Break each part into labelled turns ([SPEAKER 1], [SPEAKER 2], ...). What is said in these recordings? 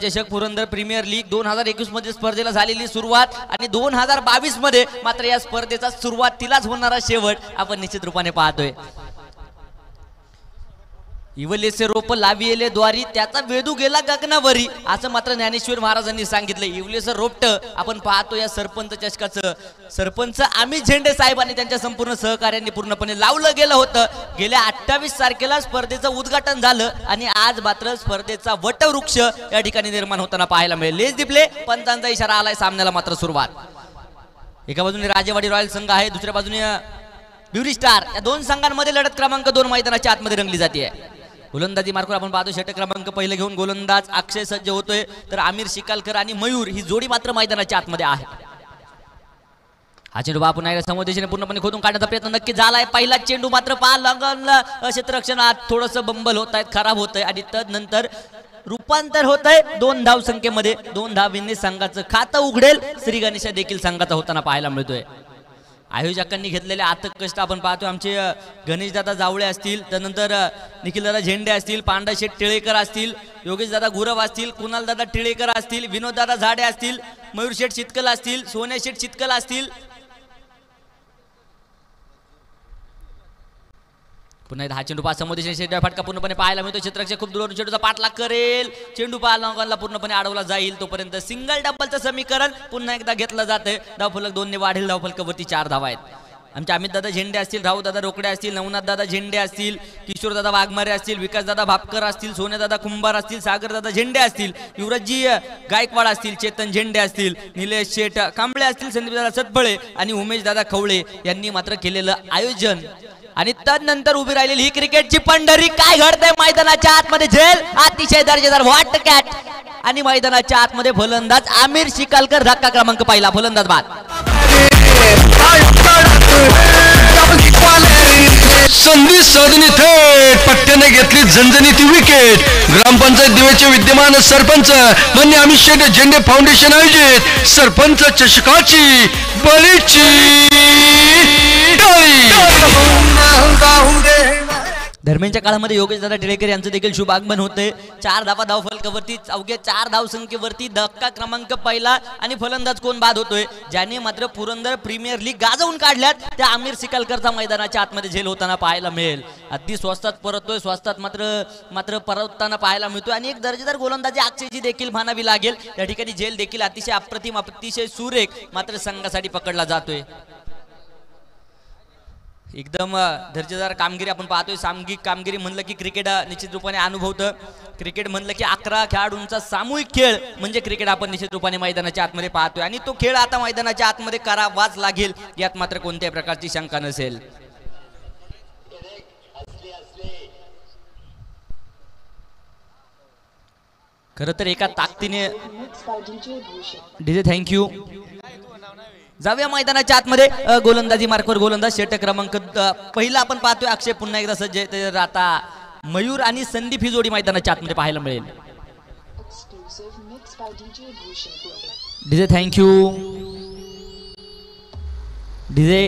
[SPEAKER 1] चषक Purandar premier league दोन हजार एकवीसमध्ये स्पर्धेला झालेली सुरुवात आणि दोन हजार बावीसमध्ये मात्र या स्पर्धेचा सुरुवातीलाच होणारा शेवट आपण निश्चित रूपाने पाहतोय. इवलेसे रोप लाविले द्वारी त्याचा वेदू गेला गगनावरी. असं मात्र ज्ञानेश्वर महाराजांनी सांगितलं. इवलेस रोपट आपण पाहतो या सरपंच चषकाचं. सरपंच आम्ही झेंडे साहेब आणि त्यांच्या संपूर्ण सहकार्यांनी पूर्णपणे लावलं गेलं होतं. गेल्या अठ्ठावीस तारखेला स्पर्धेचं उद्घाटन झालं आणि आज मात्र स्पर्धेचा वटवृक्ष या ठिकाणी निर्माण होताना पाहायला मिळेल. लेस दिपले पंचांचा इशारा आलाय सामन्याला मात्र सुरुवात. एका बाजूने राजेवाडी रॉयल संघ आहे दुसऱ्या बाजूने ब्युरी स्टार. या दोन संघांमध्ये लढत क्रमांक दोन मैदानाच्या आतमध्ये रंगली जाते गोलंदाजी मार्कवर आपण पाहतो षटक क्रमांक पहिले घेऊन गोलंदाज अक्षय सज्ज होतोय. तर आमिर शिकालकर आणि मयूर ही जोडी मात्र मैदानाच्या आतमध्ये आहे. हा चेंडू बा पुन्हा एकदा समोर दिशेने पूर्णपणे खोदून काढण्याचा प्रयत्न नक्की झालाय. पहिला चेंडू मात्र पा लगनला क्षेत्ररक्षणात थोडस बंबल होत आहेत खराब होत आहे आणि तदनंतर रूपांतर होत आहे. दोन धाव संख्येमध्ये दोन धावींनी संघाचं खातं उघडेल. श्री गणेशा देखील संघाचा होताना पाहायला मिळतोय. आयोजकांनी घेतलेले आतक कष्ट आपण पाहतो. आमचे गणेशदादा जावळे असतील त्यानंतर निखिलदादा झेंडे असतील पांडाशेठ टिळेकर असतील योगेशदादा गुरव असतील कुणालदादा टिळेकर असतील विनोददादा झाडे असतील मयूरशेठ चितकल असतील सोन्याशेठ चितकल असतील पुन्हा हा चेंडू पास समोर शेट्या फटका पूर्णपणे पाहायला मिळतो. क्षेत्ररक्षक खूप दूरवरून चेंडूचा पाठलाग करेल. चेंडू पाहायला पूर्णपणे अडवला जाईल. तोपर्यंत सिंगल डबलचं समीकरण पुन्हा एकदा घेतलं जातं धावफलक दोनने वाढेल. धावफलकावरती चार धावा आहेत. आमचे अमित दादा झेंडे असतील राहू दादा रोकडे असतील नवनाथ दादा झेंडे असतील किशोर दादा वाघमारे असतील विकास दादा भापकर असतील सोन्यादादा कुंभार असतील सागर दादा झेंडे असतील युवराजजी गायकवाड असतील चेतन झेंडे असतील निलेश शेठ कांबळे असतील संदीप दादा सतबळे आणि उमेश दादा खवळे यांनी मात्र केलेलं आयोजन. आणि तदनंतर उभी राहिलेली ही क्रिकेटची पंढरी काय घडतंय मैदानाच्या आतमध्ये झेल? अतिशय दर्जेदार व्हॉट कॅट. आणि मैदानाच्या आतमध्ये फलंदाज आमिर शिकालकर धक्का क्रमांक पहिला फलंदाज बाद.
[SPEAKER 2] संधी साधणी थेट पट्ट्याने घेतली झणझणीत विकेट ग्रामपंचायत दिवेचे विद्यमान सरपंच मान्य अमित शेठ झेंडे फाउंडेशन आयोजित. सरपंच चषकाची बळीची.
[SPEAKER 1] धर्मेंच्या काळामध्ये योगेश दादा टिळेकर यांचं देखील शुभ आगमन होते. चार धावा धाव फलकावरती अवघ्या चार धाव संख्येवरती धक्का क्रमांक पहिला आणि फलंदाज कोण बाद होतोय? ज्याने मात्र पुरंदर प्रीमियर लीग गाजवून काढल्यात त्या आमिर सिकलकरचा मैदानाच्या आतमध्ये झेल होताना पाहायला मिळेल. अगदी स्वस्तात परततोय स्वस्तात मात्र मात्र परतताना पाहायला मिळतोय आणि एक दर्जेदार गोलंदाजी आक्षेची देखील म्हणावी लागेल. त्या ठिकाणी झेल देखील अतिशय अप्रतिम अतिशय सुरेख मात्र संघासाठी पकडला जातोय. एकदम दर्जेदार कामगिरी आपण पाहतोय. सामूहिक कामगिरी म्हणलं की क्रिकेट निश्चित रूपाने अनुभवतं. क्रिकेट म्हणलं की अकरा खेळाडूंचा सामूहिक खेळ म्हणजे क्रिकेट आपण निश्चित रूपाने मैदानाच्या आतमध्ये पाहतोय. आणि तो खेळ आता मैदानाच्या आतमध्ये करावाच लागेल यात मात्र कोणत्याही प्रकारची शंका नसेल. खरं तर एका ताकदीने डीजे थँक्यू जाऊया मैदानाच्या आतमध्ये. गोलंदाजी मार्कवर गोलंदाज षटक क्रमांक पहिला आपण पाहतोय अक्षय पुन्हा एकदा सज्ज आता मयूर आणि संदीप ही जोडी मैदानाच्या आतमध्ये पाहायला मिळेल. डीजे थँक्यू डीजे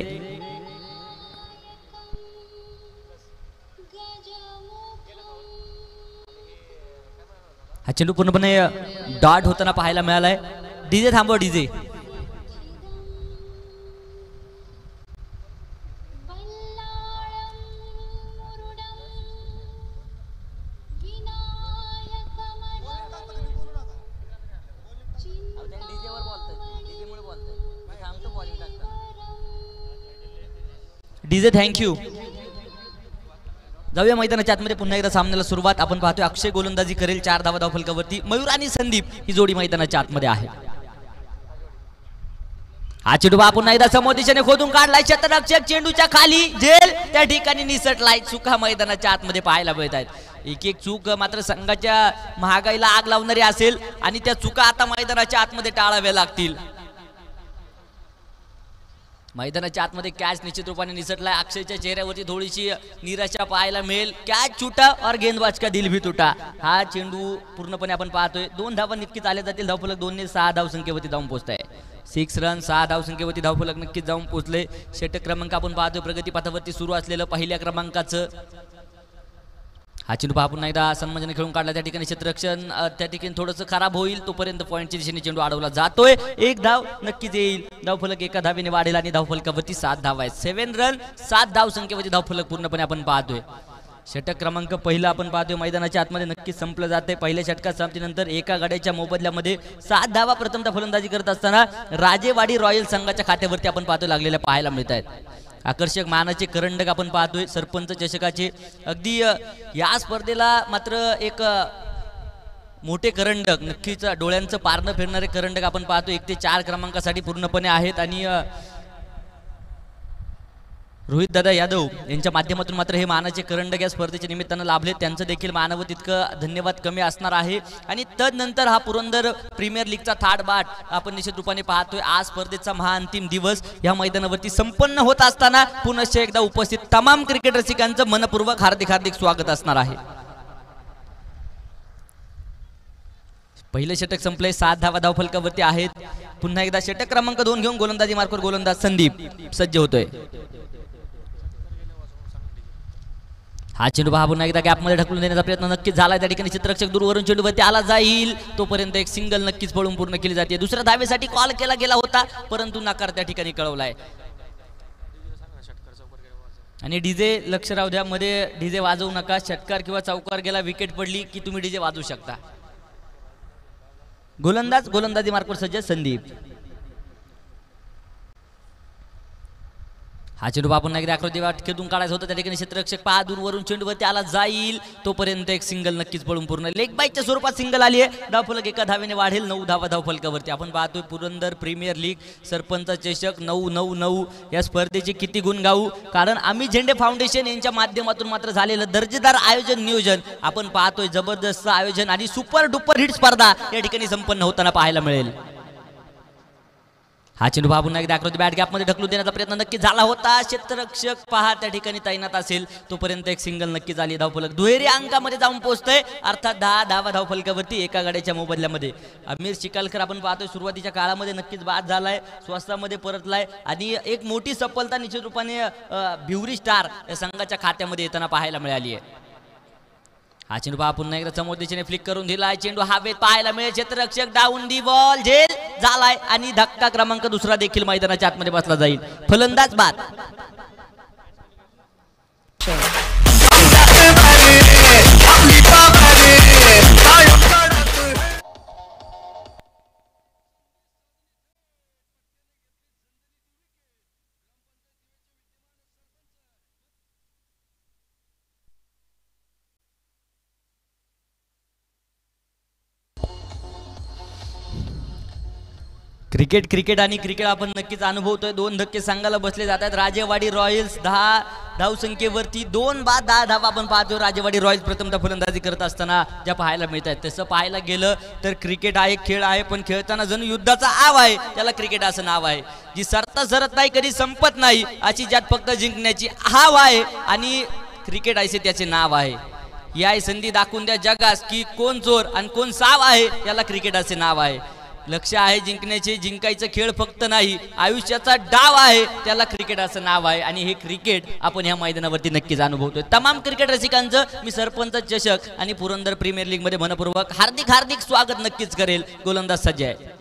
[SPEAKER 1] हा चेंडू पूर्णपणे डॉट होताना पाहायला मिळालाय. डीजे थांबव डीजे डीजे थँक्यू जाऊया मैदानाच्या आतमध्ये. पुन्हा एकदा सामन्याला सुरुवात. आपण पाहतोय अक्षय गोलंदाजी करेल चार धावा धावफलकावरती. मयूर आणि संदीप ही जोडी मैदानाच्या आतमध्ये आहे. हा चेंडूबा पुन्हा एकदा समोर दिशेने खोदून काढलाय. शतरक्षक चेंडूच्या खाली जेल त्या ठिकाणी निसटलाय. चुका मैदानाच्या आतमध्ये पाहायला मिळत आहेत. एक एक चूक मात्र संघाच्या महागाईला आग लावणारी असेल आणि त्या चुका आता मैदानाच्या आतमध्ये टाळाव्या लागतील. मैदानाच्या आतमध्ये कॅच निश्चित रूपाने निसटलाय. अक्षयच्या चेहऱ्यावरती थोडीशी निराशा पाहायला मिळेल. कॅच छुटा और गेंदबाज का दिल भी तुटा. हा चेंडू पूर्णपणे आपण पाहतोय. दोन धावा नक्कीच आले जातील. धावफलक दोनने सहा धाव संख्येवरती जाऊन पोहोचत आहे सिक्स रन सहा धाव संख्येवरती धावफलक नक्कीच जाऊन पोहोचले. षटक क्रमांक आपण पाहतोय. प्रगती पथावरती सुरू असलेलं पहिल्या क्रमांकाचं हा चेंडू पहा पुन्हा एकदा सन्मानाने खेळून काढला. त्या ठिकाणी क्षेत्ररक्षण त्या ठिकाणी थोडंसं खराब होईल. तोपर्यंत पॉईंटच्या दिशेने चेंडू अडवला जातोय. एक धाव नक्कीच येईल. धावफलक एका धावेने वाढेल आणि धावफलकावरती सात धाव आहेत. सेव्हन रन सात धाव संख्येवरती धावफलक पूर्णपणे आपण पाहतोय. षटक क्रमांक पहिला आपण पाहतोय. मैदानाच्या आतमध्ये नक्कीच संपलं जाते पहिल्या षटकात संपतीनंतर एका गाड्याच्या मोबदल्यामध्ये सात धावा प्रथमता फलंदाजी करत असताना राजेवाडी रॉयल संघाच्या खात्यावरती आपण पाहतोय. लागलेल्या पाहायला मिळत आहेत आकर्षक मानाचे करंडक आपण पाहतोय सरपंच चषकाचे. अगदी या स्पर्धेला मात्र एक मोठे करंडक नक्कीच डोळ्यांचं पारणं फिरणारे करंडक आपण पाहतो एक ते चार क्रमांकासाठी पूर्णपणे आहेत आणि रोहित दादा यादव यांच्या माध्यमातून मात्र हे मानाचे करंडक या स्पर्धेच्या निमित्तानं लाभले. त्यांचं देखील मानव तितकं धन्यवाद कमी असणार आहे. आणि तदनंतर हा पुरंदर प्रीमियर लीगचा थाट बाट आपण निश्चित रूपाने पाहतोय. आज स्पर्धेचा महाअंतिम दिवस या मैदानावरती संपन्न होत असताना पुनश्च एकदा उपस्थित तमाम क्रिकेट रसिकांचं मनपूर्वक हार्दिक हार्दिक स्वागत असणार आहे. पहिले षटक संपले सात धावा धावफलकावरती आहेत. पुन्हा एकदा षटक क्रमांक दोन घेऊन गोलंदाजी मार्कवर गोलंदाज संदीप सज्ज होतोय. हा चेंडू पहा पुन्हा एकदा गॅपमध्ये ढकलून देण्याचा प्रयत्न नक्कीच झाला त्या ठिकाणी चित्ररक्षक दूरवरून चेंडूवरती आला जाईल. तोपर्यंत एक सिंगल नक्कीच पळून पूर्ण केली जाते. दुसऱ्या धावेसाठी कॉल केला गेला होता परंतु नकार त्या ठिकाणी कळवलाय. आणि डीजे लक्ष राहू द्या मध्ये डीजे वाजवू नका. षटकार किंवा चौकार गेला विकेट पडली की तुम्ही डीजे वाजवू शकता. गोलंदाज गोलंदाजी मार्कवर सज्ज संदीप. हा चेंडू आपण नागरी आकृती वाट खेळून काढायचं होतं. त्या ठिकाणी क्षेत्ररक्षक पहा दूरवरून चेंडूवरती आला जाईल. तोपर्यंत एक सिंगल नक्कीच पळून पूर्ण. लेग बाईकच्या स्वरूपात सिंगल आली आहे. धावफलक एका धावेने वाढेल नऊ धावा धावफलकावरती आपण पाहतोय पुरंदर प्रीमियर लीग सरपंच चषक नऊ नऊ नऊ. या स्पर्धेचे किती गुण गाऊ? कारण आम्ही झेंडे फाउंडेशन यांच्या माध्यमातून मात्र झालेलं दर्जेदार आयोजन नियोजन. आपण पाहतोय जबरदस्त आयोजन आणि सुपर डुपर हिट स्पर्धा या ठिकाणी संपन्न होताना पाहायला मिळेल. हा चेंडू बाबून एकदा आकृती बॅट गॅपमध्ये ढकलू देण्याचा प्रयत्न नक्की झाला होता. क्षेत्ररक्षक पहा त्या ठिकाणी तैनात असेल. तोपर्यंत एक सिंगल नक्की झाली धावफलक. दुहेरी अंकामध्ये जाऊन पोहोचतोय. अर्थात दहा धावा धावफलकावरती एका गाड्याच्या मोबदल्यामध्ये. आमिर चिकालकर आपण पाहतोय सुरुवातीच्या काळामध्ये नक्कीच बाद झालाय स्वस्तामध्ये परतलाय आणि एक मोठी सफलता निश्चित रूपाने भिवरी स्टार या संघाच्या खात्यामध्ये येताना पाहायला मिळाली आहे. हा चेंडू पहा पुन्हा एकदा समोर दिशेने फ्लिक करून दिलाय. चेंडू हवेत पाहायला मिळेल. क्षेत्ररक्षक डाऊन दी बॉल झेल झालाय आणि धक्का क्रमांक दुसरा देखील मैदानाच्या आतमध्ये बसला जाईल. फलंदाज बाद. क्रिकेट क्रिकेट आणि क्रिकेट आपण नक्कीच अनुभवतोय. दोन धक्के सांगायला बसले जात आहेत. राजेवाडी रॉयल्स दहा धावसंख्येवरती दोन बाद दहा धावा आपण पाहतो. राजेवाडी रॉयल्स प्रथमतः फलंदाजी करत असताना ज्या पाहायला मिळत आहेत. तसं पाहायला गेलं तर क्रिकेट आहे खेळ आहे. पण खेळताना जणू युद्धाचा आव आहे. त्याला क्रिकेट असं नाव आहे. जी सरता सरत नाही कधी संपत नाही अशी ज्यात फक्त जिंकण्याची हाव आहे आणि क्रिकेट आहे त्याचे नाव आहे. या संधी दाखवून द्या जगास की कोण चोर आणि कोण साव आहे याला क्रिकेट असे नाव आहे. लक्ष आहे जिंकण्याचे जिंकायचं खेळ फक्त नाही आयुष्याचा डाव आहे त्याला क्रिकेट असं नाव आहे. आणि हे क्रिकेट आपण ह्या मैदानावरती नक्कीच अनुभवतोय. तमाम क्रिकेट रसिकांचं मी सरपंच चषक आणि पुरंदर प्रीमियर लीगमध्ये मनपूर्वक हार्दिक हार्दिक स्वागत नक्कीच करेल गोलंदाज सज्ज आहे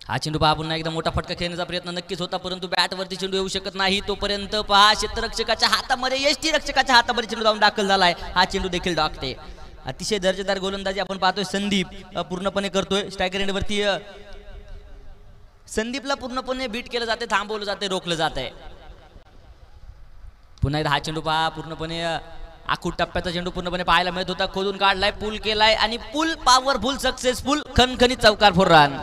[SPEAKER 1] हा चेंडू पहा पुन्हा एकदा मोठा फटका खेळण्याचा प्रयत्न नक्कीच होता परंतु बॅटवरती चेंडू येऊ शकत नाही. तोपर्यंत पहा क्षेत्ररक्षकाच्या हातामध्ये यष्टी रक्षकाच्या हातामध्ये चेंडू जाऊन दाखल झालाय. हा चेंडू देखील डाकते अतिशय दर्जेदार गोलंदाजी आपण पाहतोय. संदीप पूर्णपणे करतोय. स्ट्रायकर एंडवरती संदीपला पूर्णपणे बीट केलं जाते थांबवलं जाते रोखलं जात आहे पुन्हा एकदा हा चेंडू पहा पूर्णपणे आखूट टप्प्याचा चेंडू पूर्णपणे पाहायला मिळत होता. खोदून काढलाय पूल केलाय आणि पूल पॉवरफुल सक्सेसफुल खणखणीत चौकार फोर रान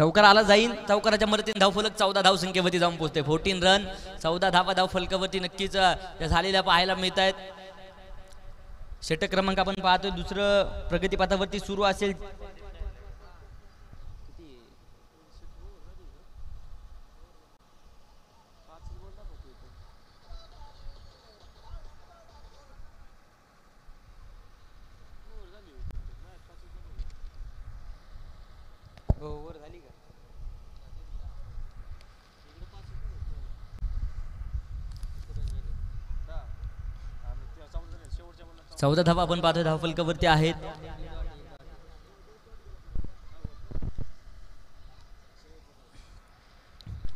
[SPEAKER 1] चौकार आला जाईल चौकाराच्या मदतीने धावफलक चौदा धाव संख्येवरती जाऊन पोहोचते. फोर्टीन रन चौदा धावा धाव फलकावरती नक्कीच त्या झालेल्या पाहायला मिळत आहेत षटक क्रमांक आपण पाहतोय. दुसरं प्रगतीपथावरती सुरू असेल चौदा धावा आपण पाहतोय धावफलकावरती आहेत.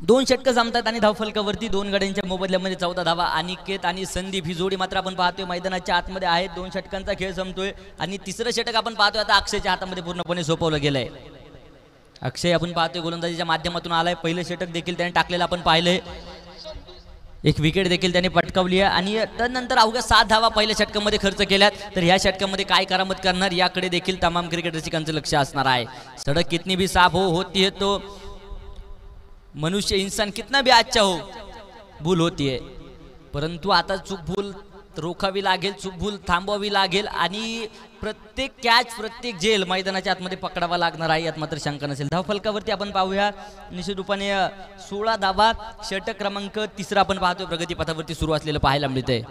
[SPEAKER 1] दोन षटकं जमतात आणि धावफलकावरती दोन गड्यांच्या मोबदल्यामध्ये चौदा धावा अनिकेत आणि संदीप. ही जोडी मात्र आपण पाहतोय मैदानाच्या आतमध्ये आहेत. दोन षटकांचा खेळ जमतोय. आणि तिसरं षटक आपण पाहतोय आता अक्षयच्या हातामध्ये पूर्णपणे सोपवलं गेलंय. अक्षय आपण पाहतोय गोलंदाजीच्या माध्यमातून आलाय. पहिलं षटक देखील त्याने टाकलेलं आपण पाहिलंय. एक विकेट देखील त्याने पटकावली आहे. आणि त्यानंतर अवघ्या सात धावा पहिल्या षटकामध्ये खर्च केल्यात तर ह्या षटकामध्ये काय करामत करणार? याकडे देखील तमाम क्रिकेट रसिकांचं लक्ष असणार आहे. सडक कितनी भी साफ हो होती है तो मनुष्य इंसान कितना भी अच्छा हो भूल होती है. परंतु आता चूक भूल रोखावी लागेल चुकभूल थांबवावी लागेल आणि प्रत्येक कॅच प्रत्येक जेल मैदानाच्या आतमध्ये पकडावा लागणार आहे यात मात्र शंका नसेल. धावफलकावरती आपण पाहूया. निश्चित रूपाने सोळा धावा षटक क्रमांक तिसरा आपण पाहतोय. प्रगतीपथावरती सुरू असलेलं पाहायला मिळतंय.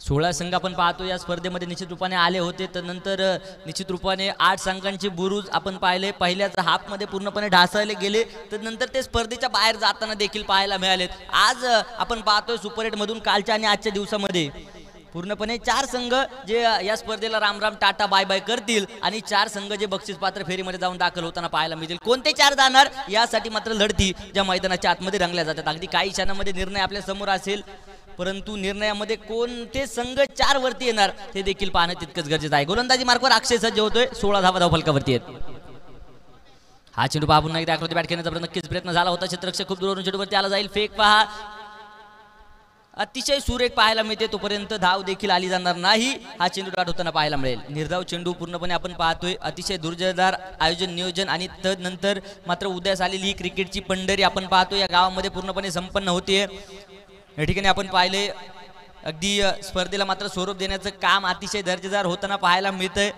[SPEAKER 1] सोळा संघ आपण पाहतो या स्पर्धेमध्ये निश्चित रूपाने आले होते. तर नंतर निश्चित रूपाने आठ संघांचे बुरुज आपण पाहिले. पहिल्याच हाफमध्ये पूर्णपणे ढासळले गेले. तर नंतर ते स्पर्धेच्या बाहेर जाताना देखील पाहायला मिळालेत. आज आपण पाहतोय सुपर एटमधून कालच्या आणि आजच्या दिवसामध्ये पूर्णपणे चार संघ जे या स्पर्धेला रामराम टाटा बाय बाय करतील आणि चार संघ जे बक्षीस पात्र फेरीमध्ये जाऊन दाखल होताना पाहायला मिळतील. कोणते चार जाणार? यासाठी मात्र लढती ज्या मैदानाच्या आतमध्ये रंगल्या जातात. अगदी काही क्षणामध्ये निर्णय आपल्यासमोर असेल. परंतु निर्णयामध्ये कोणते संघ चार वरती येणार ते देखील पाहणं तितकंच गरजेचं आहे. गोलंदाजी मार्कवर अक्षय सज्ज होतोय सोळा धावा धाव फलकावरती आहेत. हा चेंडू पहा पुन्हा एकदा आकृती बॅट खेळण्याचा प्रयत्न नक्कीच प्रयत्न झाला होता. क्षेत्ररक्षक खूप दूरवरून चेंडूवरती आला जाईल. फेक पहा. अतिशय सुरेख पाहायला मिळते तोपर्यंत धाव देखील आली जाणार नाही. हा चेंडू डाट होताना पाहायला मिळेल. निर्धाव चेंडू पूर्णपणे आपण पाहतोय. अतिशय दुर्जदार आयोजन नियोजन आणि तदनंतर मात्र उदयास आलेली ही क्रिकेटची पंढरी आपण पाहतो या गावामध्ये पूर्णपणे संपन्न होते या ठिकाणी आपण पाहिले अगदी स्पर्धेला मात्र स्वरूप देण्याचं काम अतिशय दर्जेदार होताना पाहायला मिळतंय.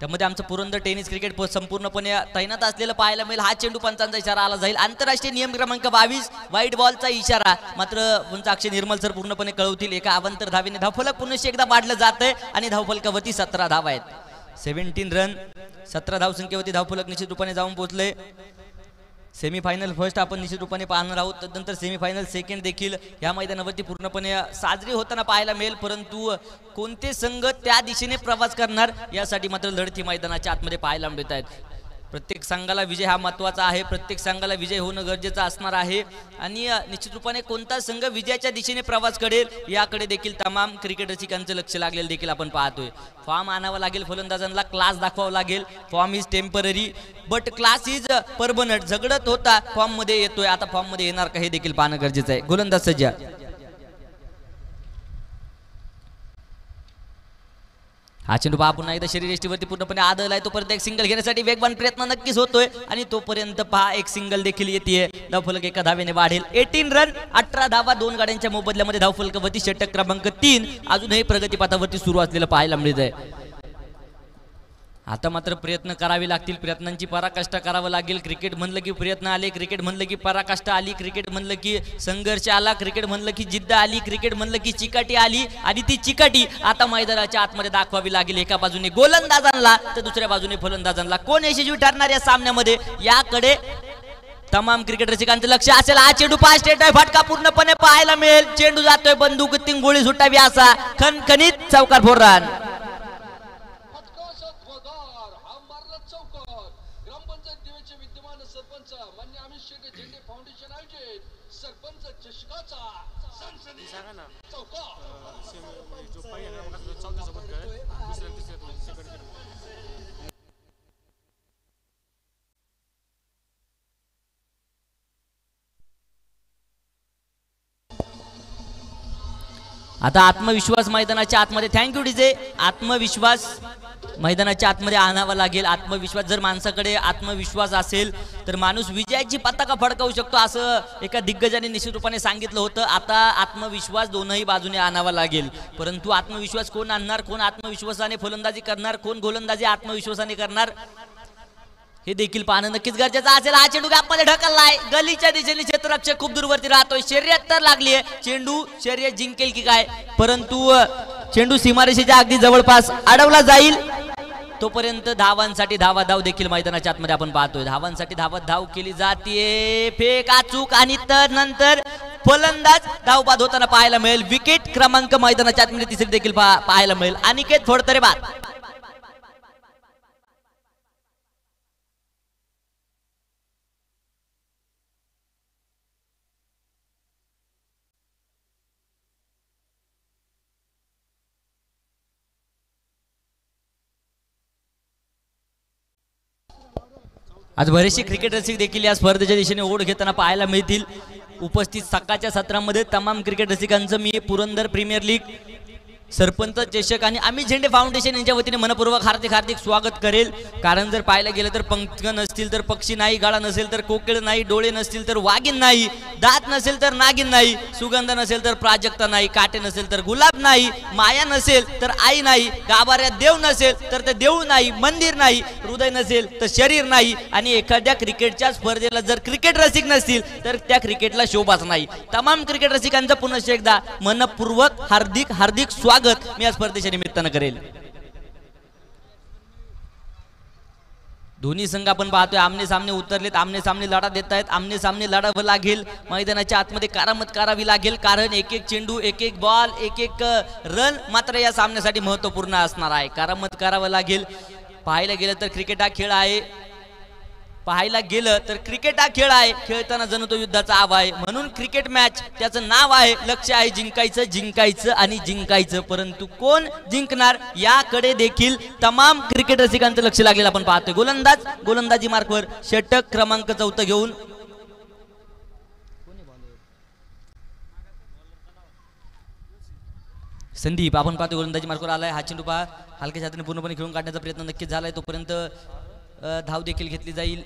[SPEAKER 1] त्यामध्ये आमचं पुरंदर टेनिस क्रिकेट प- संपूर्णपणे तैनात असलेलं पाहायला मिळेल. हा चेंडू पंचांचा इशारा आला जाईल. आंतरराष्ट्रीय नियम क्रमांक बावीस व्हाईट बॉलचा इशारा. मात्र पंच अक्षय निर्मल सर पूर्णपणे कळवतील. एका अवंतर धावेने धावफलक पुन्हा एकदा वाढलं जात आहे आणि धावफलकावरती सतरा धाव आहेत. सेव्हन्टीन रन सतरा धावसंख्येवरती धावफलक निश्चित रूपाने जाऊन पोहोचले सेमीफायनल फर्स्ट आपण निश्चित रूपाने पाहणार आहोत. तदनंतर सेमीफायनल सेकंड देखील या मैदानावरती पूर्णपणे साजरी होताना पाहायला मिळेल. परंतु कोणते संघ त्या दिशेने प्रवास करणार? यासाठी मात्र लढती मैदानाच्या आतमध्ये पाहायला मिळत आहेत प्रत्येक संघाला विजय हा महत्त्वाचा आहे प्रत्येक संघाला विजय होणं गरजेचं असणार आहे. आणि निश्चित रूपाने कोणता संघ विजयाच्या दिशेने प्रवास करेल याकडे देखील तमाम क्रिकेट रसिकांचं लक्ष लागलेलं देखील आपण पाहतोय. फॉर्म आणावा लागेल फलंदाजांना क्लास दाखवावा लागेल. Form is temporary but class is permanent झगडत होता फॉर्ममध्ये येतोय. आता फॉर्ममध्ये येणार का हे देखील पाहणं गरजेचं आहे. गोलंदाज सज्जा. हा चेंडू पहा पुन्हा एकदा शरीर यष्टीवरती पूर्णपणे आदळ आहे. तोपर्यंत एक सिंगल घेण्यासाठी वेगवान प्रयत्न नक्कीच होतोय. आणि तोपर्यंत पहा एक सिंगल देखील येते धावफलक एका धावेने वाढेल. एटीन रन अठरा धावा दोन गाड्यांच्या मोबदल्यामध्ये धावफलकावरती षटक क्रमांक तीन. अजूनही प्रगतीपथावरती सुरू असलेलं पाहायला मिळत आहे आता मात्र प्रयत्न करावे लागतील. प्रयत्नांची पराकाष्ठा करावं लागेल. क्रिकेट म्हणलं की प्रयत्न आले क्रिकेट म्हणलं की पराकाष्ठा आली क्रिकेट म्हणलं की संघर्ष आला क्रिकेट म्हणलं की जिद्द आली क्रिकेट म्हणलं की चिकाटी आली आणि ती चिकाटी आता मैदानाच्या आतमध्ये दाखवावी लागेल. एका बाजूने गोलंदाजांना तर दुसऱ्या बाजूने फलंदाजांना कोण यशस्वी ठरणार या सामन्यामध्ये? याकडे तमाम क्रिकेट रसिकांचं लक्ष असेल. हा चेंडू पाच स्टेट आहे. फटका पूर्णपणे पाहायला मिळेल. चेंडू जातोय. बंदूक तीन गोळी सुटावी असा खणखणीत चौकार फोर आता आत्मविश्वास मैदानाच्या आतमध्ये. थँक्यू डीजे आत्मविश्वास मैदानाच्या आतमध्ये आणावा लागेल. आत्मविश्वास जर माणसाकडे आत्मविश्वास असेल तर माणूस विजयाची पताका फडकावू शकतो असं एका दिग्गजाने निश्चित रूपाने सांगितलं होतं. आता आत्मविश्वास दोनही बाजूने आणावा लागेल. परंतु आत्मविश्वास कोण आणणार? कोण आत्मविश्वासाने फलंदाजी करणार? कोण गोलंदाजी आत्मविश्वासाने करणार? हे देखील पाहणं नक्कीच गरजेचं असेल. हा चेंडू गॅपमध्ये ढकललाय. गलीच्या दिशेने क्षेत्ररक्षक खूप दूरवरती राहतोय. शर्यत तर लागली आहे. चेंडू शर्यत जिंकेल की काय? परंतु चेंडू सीमारेषेच्या अगदी जवळपास अडवला जाईल. तोपर्यंत धावांसाठी धावा धाव देखील मैदानाच्या आतमध्ये आपण पाहतोय. धावांसाठी धावत धाव केली जाते फेक अचूक आणि तर नंतर फलंदाज धावबाद होताना पाहायला मिळेल. विकेट क्रमांक मैदानाच्या आतमध्ये तिसरी देखील पाहायला मिळेल. अनिकेत थोडतरे बाद. आज बरेचसे क्रिकेट रसिक देखील या स्पर्धेच्या दिशेने ओढ घेताना पाहायला मिळतील. उपस्थित सकाळच्या सत्रामध्ये तमाम क्रिकेट रसिकांचं मी पुरंदर प्रीमियर लीग सरपंच चषक आणि आम्ही झेंडे फाउंडेशन यांच्या वतीने मनपूर्वक हार्दिक हार्दिक स्वागत करेल. कारण जर पाहायला गेलं तर पंख नसतील तर पक्षी नाही गाळा नसेल तर कोकिळ नाही डोळे नसतील तर वाघीण नाही दात नसेल तर नागिन नाही सुगंध नसेल तर प्राजक्ता नाही काटे नसेल तर गुलाब नाही माया नसेल तर आई नाही गाभाऱ्यात देव नसेल तर ते देऊ नाही मंदिर नाही हृदय नसेल तर शरीर नाही. आणि एखाद्या क्रिकेटच्या स्पर्धेला जर क्रिकेट रसिक नसतील तर त्या क्रिकेटला शोभाच नाही. तमाम क्रिकेट रसिकांचं पुनश्च एकदा मनपूर्वक हार्दिक हार्दिक स्वागत मी या स्पर्धेच्या निमित्तानं करेल. दोन्ही संघ आपण पाहतोय आमने सामने उतरलेत आमने सामने लढा देत आहेत आमने सामने लढावं लागेल. मैदानाच्या आतमध्ये करामत करावी लागेल कारण एक एक चेंडू एक एक बॉल एक एक रन मात्र या सामन्यासाठी महत्त्वपूर्ण असणार आहे. करामत करावं लागेल. पाहायला गेलं तर क्रिकेट हा खेळ आहे. पाहायला गेलं तर क्रिकेट हा खेळ आहे. खेळताना जणू तो युद्धाचा आव आहे. म्हणून क्रिकेट मॅच त्याचं नाव आहे. लक्ष आहे जिंकायचं जिंकायचं आणि जिंकायचं. परंतु कोण जिंकणार याकडे देखील तमाम क्रिकेट रसिकांचं लक्ष लागलेलं आपण पाहतोय. गोलंदाज गोलंदाजी मार्कवर षटक क्रमांक चौथं घेऊन. संदीप आपण पाहतो गोलंदाजी मार्कवर आलाय. हा चेंडू पहा. हलक्या छातीने पूर्णपणे खेळून काढण्याचा प्रयत्न नक्कीच झालाय. तोपर्यंत धाव देखील घेतली जाईल.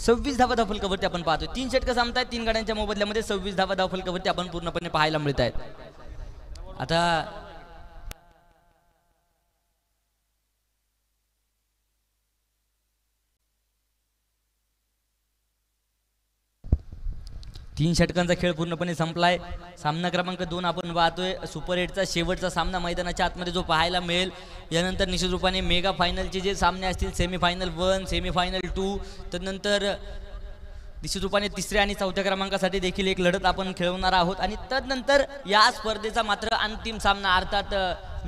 [SPEAKER 1] सव्वीस धावा धावफलकावरती आपण पाहतो तीन षटकं सामतायत तीन गाड्यांच्या मोबदल्यामध्ये सव्वीस धावा धावफलकावरती आपण पूर्णपणे पाहायला मिळत आहेत आता तीन षटकांचा खेळ पूर्णपणे संपलाय. सामना क्रमांक दोन आपण पाहतोय. सुपर एटचा शेवटचा सामना मैदानाच्या आतमध्ये जो पाहायला मिळेल. यानंतर निश्चित रूपाने मेगा फायनलचे जे सामने असतील सेमीफायनल वन सेमीफायनल टू तदनंतर निश्चित रूपाने तिसऱ्या आणि चौथ्या क्रमांकासाठी देखील एक लढत आपण खेळवणार आहोत. आणि तदनंतर या स्पर्धेचा मात्र अंतिम सामना अर्थात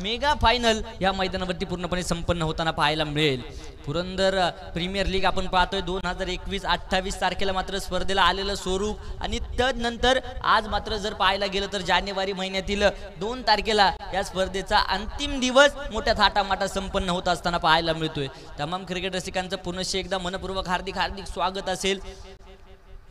[SPEAKER 1] मेगा फायनल या मैदानावरती पूर्णपणे संपन्न होताना पाहायला मिळेल. पुरंदर प्रीमियर लीग आपण पाहतोय दोन हजार एकवीस अठ्ठावीस तारखेला मात्र स्पर्धेला आलेलं स्वरूप. आणि तदनंतर आज मात्र जर पाहायला गेलं तर जानेवारी महिन्यातील दोन तारखेला या स्पर्धेचा अंतिम दिवस मोठ्या थाटामाटा संपन्न होत असताना पाहायला मिळतोय. तमाम क्रिकेट रसिकांचं पुनश्च एकदा मनपूर्वक हार्दिक हार्दिक स्वागत असेल.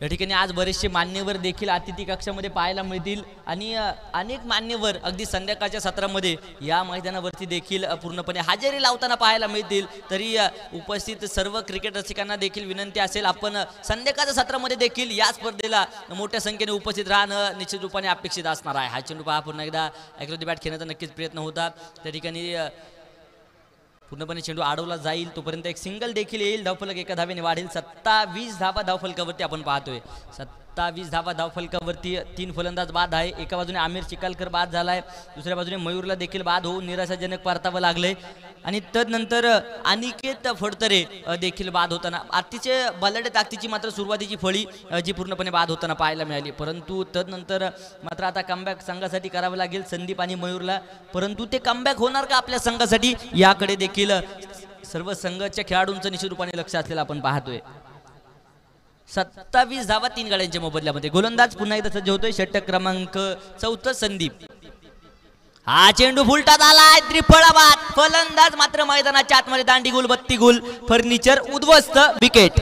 [SPEAKER 1] या ठिकाणी आज बरेचसे मान्यवर देखील अतिथी कक्षामध्ये पाहायला मिळतील. आणि अनेक मान्यवर अगदी संध्याकाळच्या सत्रामध्ये या मैदानावरती देखील पूर्णपणे हजेरी लावताना पाहायला मिळतील. तरी उपस्थित सर्व क्रिकेट रसिकांना देखील विनंती असेल आपण संध्याकाळच्या सत्रामध्ये देखील या स्पर्धेला मोठ्या संख्येने उपस्थित राहणं निश्चित रूपाने अपेक्षित असणार आहे. हा चेंडू पहा पुन्हा एकदा ऐकलं बॅट खेळण्याचा नक्कीच प्रयत्न होता. त्या ठिकाणी पूर्णपणे चेंडू अडवला जाईल तोपर्यंत एक सिंगल देखील येईल. धावफलक एका धावेने वाढेल. सत्तावीस धावा धावफलकावरती आपण पाहतोय. सत्तावीस धावा धावफलकावरती तीन फलंदाज बाद आहे. एका बाजूने आमिर चिकालकर बाद झालाय. दुसऱ्या बाजूने मयूरला देखील बाद होऊन निराशाजनक परतावं लागलंय. आणि तदनंतर अनिकेत फडतरे देखील बाद होताना अतिशय बलाढ्य ताकदीची मात्र सुरुवातीची फळी जी पूर्णपणे बाद होताना पाहायला मिळाली. परंतु तदनंतर मात्र आता कमबॅक संघासाठी करावं लागेल संदीप आणि मयूरला. परंतु ते कमबॅक होणार का आपल्या संघासाठी? याकडे देखील सर्व संघाच्या खेळाडूंचं निश्चित रूपाने लक्ष असलेलं आपण पाहतोय. सत्तावीस धावा तीन गाड्यांच्या मोबदल्यामध्ये. गोलंदाज पुन्हा एकदा सज्ज होतोय. षटक क्रमांक चौथं संदीप. हा चेंडू फुलटात आलाय. त्रिफळाबाद फलंदाज मात्र मैदानाच्या आतमध्ये दांडी गुल बत्ती गुल. फर्निचर उद्ध्वस्त. विकेट.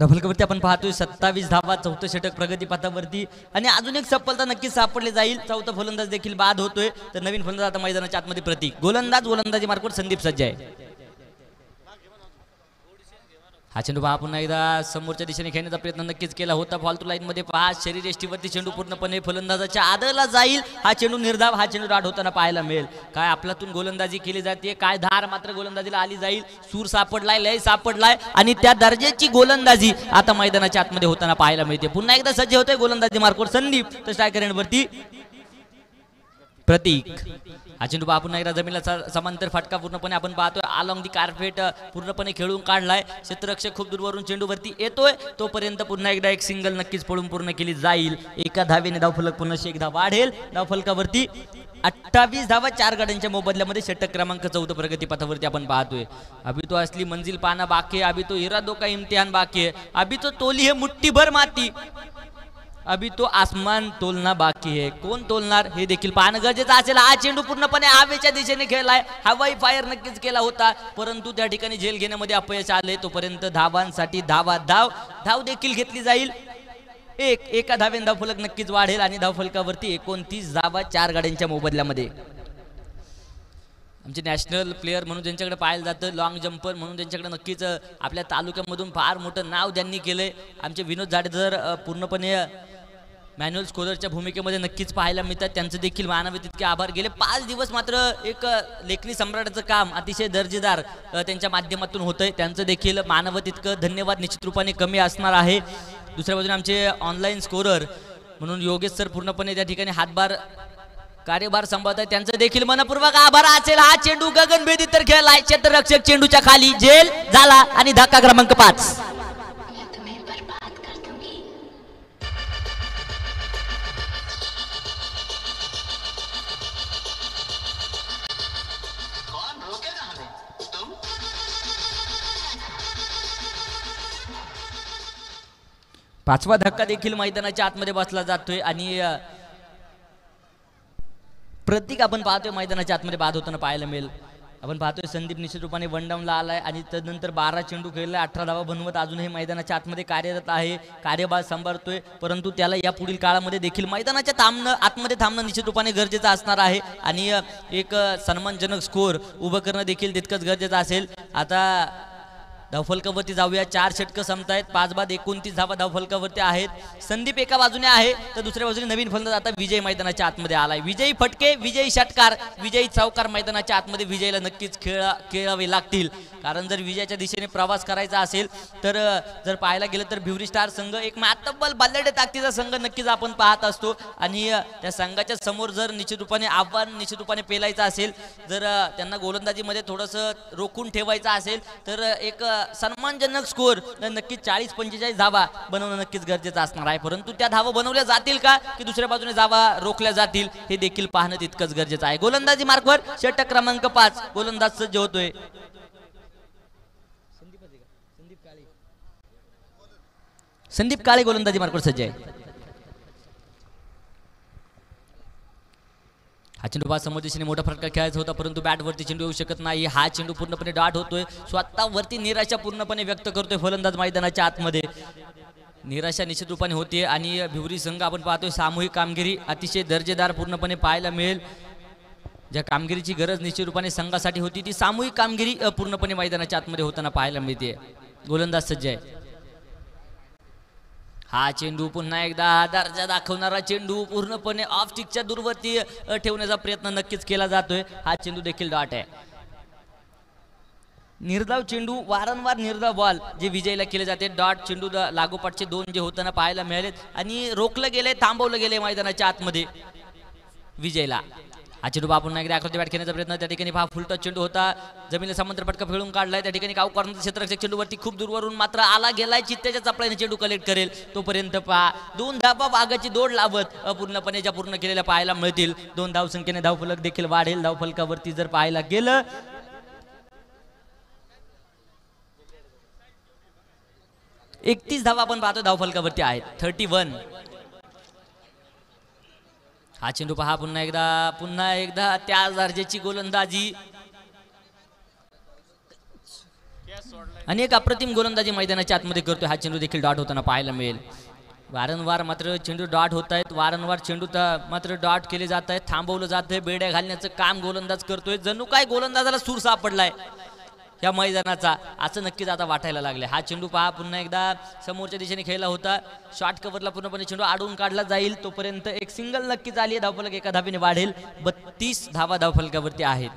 [SPEAKER 1] धफलकावरती आपण पाहतोय सत्तावीस धावा चौथं षटक प्रगती पथावरती आणि अजून एक सफलता नक्कीच सापडली जाईल. चौथा फलंदाज देखील बाद होतोय. तर नवीन फलंदाज आता मैदानाच्या आतमध्ये प्रतीक. गोलंदाज गोलंदाजी मार्कवर संदीप सज्ज आहे. हा चेंडू पहा पुन्हा एकदा समोरच्या दिशेने खेळण्याचा प्रयत्न नक्कीच केला. होता फालतू लाईन मध्ये. पहा शरीर एष्टीवरती चेंडू पूर्णपणे फलंदाजाच्या आदरला जाईल. हा चेंडू निर्धाव हा चेंडू डाट होताना पाहायला मिळेल. काय आपल्यातून गोलंदाजी केली जाते काय धार मात्र गोलंदाजीला आली जाईल. सूर सापडलाय लय सापडलाय. आणि त्या दर्जाची गोलंदाजी आता मैदानाच्या आतमध्ये होताना पाहायला मिळते. पुन्हा एकदा सज्ज होतोय गोलंदाजी मार्कोर संदीप. तर स्ट्रायकर वरती प्रतीक. हा चेंडू पहा पुन्हा एकदा जमिनीला समांतर फटका पूर्णपणे आपण पाहतोय. अलॉंग दी कार्पेट पूर्णपणे खेळून काढलाय. क्षेत्ररक्षक खूप दूरवरून चेंडूवरती येतोय. तोपर्यंत पुन्हा एकदा एक सिंगल नक्कीच पळून पूर्ण केली जाईल. एका धावेने धावफलक पुन्हा एकदा वाढेल. धावफलकावरती अठ्ठावीस धावा चार गाड्यांच्या मोबदल्यामध्ये षटक क्रमांक चौथं प्रगती पथावरती आपण पाहतोय. अभि तो असली मंजिल पाना बाकी आहे. अभि तो इरादो दोका इम्तिहान बाकी आहे. अभि तो तोली हे मुठ्ठीभर माती. अभि तो आसमान तोलना बाकी आहे कोण तोलणार हे देखील पाहणं गरजेचं असेल. हा चेंडू पूर्णपणे हवेच्या दिशेने खेळलाय. हवाई फायर नक्कीच केला होता. परंतु त्या ठिकाणी झेल घेण्यामध्ये अपयश आले तोपर्यंत धावांसाठी धावा धाव धाव देखील घेतली जाईल. एक एका धावेन धावफलक नक्कीच वाढेल आणि धावफलकावरती एकोणतीस धावा चार गाड्यांच्या मोबदल्यामध्ये. आमचे नॅशनल प्लेअर म्हणून ज्यांच्याकडे पाहायला जातं लॉंग जम्पर म्हणून त्यांच्याकडे नक्कीच आपल्या तालुक्यामधून फार मोठं नाव त्यांनी केलंय. आमचे विनोद जाडेजर पूर्णपणे मॅन्युअल स्कोरच्या भूमिकेमध्ये नक्कीच पाहायला मिळतात. त्यांचं देखील मानवी तितके आभार गेले. पाच दिवस मात्र एक लेखनी लेखणी सम्राटाचं काम अतिशय दर्जेदार त्यांच्या माध्यमातून होतंय. त्यांचं देखील मानव तितकं धन्यवाद. निश्चित रूपाने कमी असणार आहे. दुसऱ्या बाजूने आमचे ऑनलाईन स्कोरर म्हणून योगेश सर पूर्णपणे त्या ठिकाणी हातभार कार्यभार सांभाळत आहे त्यांचं देखील मनपूर्वक आभार. असेल हा चेंडू गगनभेदी तर खेळलाय क्षेत्ररक्षक चेंडूच्या खाली. जेल झाला आणि धक्का क्रमांक पाच. पाचवा धक्का देखील मैदानाच्या आतमध्ये बसला जातोय आणि प्रतीक आपण पाहतोय मैदानाच्या आतमध्ये बाद होताना पाहायला मिळेल. आपण पाहतोय संदीप निश्चित रूपाने वन डाऊनला आलाय आणि तदनंतर बारा चेंडू खेळला अठरा धावा बनवत अजूनही मैदानाच्या आतमध्ये कार्यरत आहे कार्यभार सांभाळतोय परंतु त्याला या पुढील काळामध्ये देखील मैदानाच्या थांबणं आतमध्ये थांबणं निश्चित रूपाने गरजेचं असणार आहे. आणि एक सन्मानजनक स्कोअर उभं करणं देखील तितकंच गरजेचं असेल. आता धावफलकावरती जाऊया. चार षटकं संपतायत. पाच बाद एकोणतीस धावा धावफलकावरती आहेत. संदीप एका बाजूने आहे तर दुसऱ्या बाजूने नवीन फलंदाज आता विजय मैदानाच्या आतमध्ये आलाय. विजयी फटके विजयी षटकार विजयी चौकार मैदानाच्या आतमध्ये विजयला नक्कीच खेळा खेळावे लागतील. कारण जर विजयाच्या दिशेने प्रवास करायचा असेल तर जर पाहायला गेलं तर भिवरी स्टार संघ एक मातब्बल बल्लडे ताकदीचा संघ नक्कीच आपण पाहत असतो. आणि त्या संघाच्या समोर जर निश्चित रूपाने आव्हान निश्चित रूपाने पेलायचं असेल जर त्यांना गोलंदाजीमध्ये थोडंसं रोखून ठेवायचं असेल तर एक सन्मानजनक स्कोर नक्कीच चाळीस पंचेचाळीस धावा बनवणं नक्कीच गरजेचं असणार आहे. परंतु त्या धावा बनवल्या जातील का की दुसऱ्या बाजूने धावा रोखल्या जातील हे देखील पाहणं तितकंच गरजेचं आहे. गोलंदाजी मार्कवर षटक क्रमांक पाच गोलंदाज सज्ज होतोय. संदीप काळे. गोलंदाजी मार्कवर सज्ज आहे. हा चेंडू बा समोर दिशेने मोठा फटका खेळायचा होता परंतु बॅटवरती चेंडू येऊ शकत नाही. हा चेंडू पूर्णपणे डाट होतोय. स्वतःवरती निराशा पूर्णपणे व्यक्त करतोय फलंदाज मैदानाच्या आतमध्ये. निराशा निश्चित रूपाने होते आणि भिवरी संघ आपण पाहतोय सामूहिक कामगिरी अतिशय दर्जेदार पूर्णपणे पाहायला मिळेल. ज्या कामगिरीची गरज निश्चित रूपाने संघासाठी होती ती सामूहिक कामगिरी पूर्णपणे मैदानाच्या आतमध्ये होताना पाहायला मिळते गोलंदाज सज्ज आहे. हा चेंडू पुन्हा एकदा दर्जा दाखवणारा चेंडू पूर्णपणे ऑफ स्टिकच्या दूरवरती ठेवण्याचा प्रयत्न नक्कीच केला जातोय. हा चेंडू देखील डॉट आहे. निर्धाव चेंडू वारंवार निर्धाव बॉल जे विजयला केले जाते. डॉट चेंडू द- लागोपाठचे दोन जे होताना पाहायला मिळालेत. आणि रोखलं गेले थांबवलं गेले मैदानाच्या आतमध्ये. विजयला. हा चेंडू बा पुन्हा एकदा आकृती बॅट खेळण्याचा प्रयत्न त्या ठिकाणी हा फुलटच चेंडू होता. जमिनीला समांतर पटका खेळून काढलाय. त्या ठिकाणी गाव कॉर्नर क्षेत्ररक्षक चेंडूवरती खूप दूरवरून मात्र आला गेलाय. चित्त्याच्या चपळ्याने चेंडू कलेक्ट करेल. तोपर्यंत पहा दोन धाबा बागाची दोड लावत पूर्णपणे ज्या पूर्ण केलेल्या पाहायला मिळतील. दोन धावसंख्येने धावफलक देखील वाढेल. धावफलकावरती जर पाहायला गेलं एकतीस धावा आपण पाहतो. धावफलकावरती आहेत. थर्टी वन हा चेंडू पहा पुन्हा एकदा पुन्हा एकदा. त्या दर्जाची गोलंदाजी. आणि एक अप्रतिम गोलंदाजी मैदानाच्या आतमध्ये करतोय हा चेंडू देखील डॉट होताना पाहायला मिळेल. वारंवार मात्र चेंडू डॉट होत आहेत. वारंवार चेंडू मात्र डॉट केले जात आहेत. थांबवलं जात आहे बेड्या घालण्याचं काम गोलंदाज करतोय. जणू काय गोलंदाजाला सूर सापडलाय? या मैदानाचा. असं नक्कीच आता वाटायला लागलं हा चेंडू पहा पुन्हा एकदा समोरच्या दिशेने खेळला होता. शॉर्ट कव्हरला पूर्णपणे चेंडू आडून काढला जाईल. तोपर्यंत एक सिंगल नक्कीच आली आहे. धावफलक एका धाबीने वाढेल. बत्तीस धावा धावफलकावरती आहेत.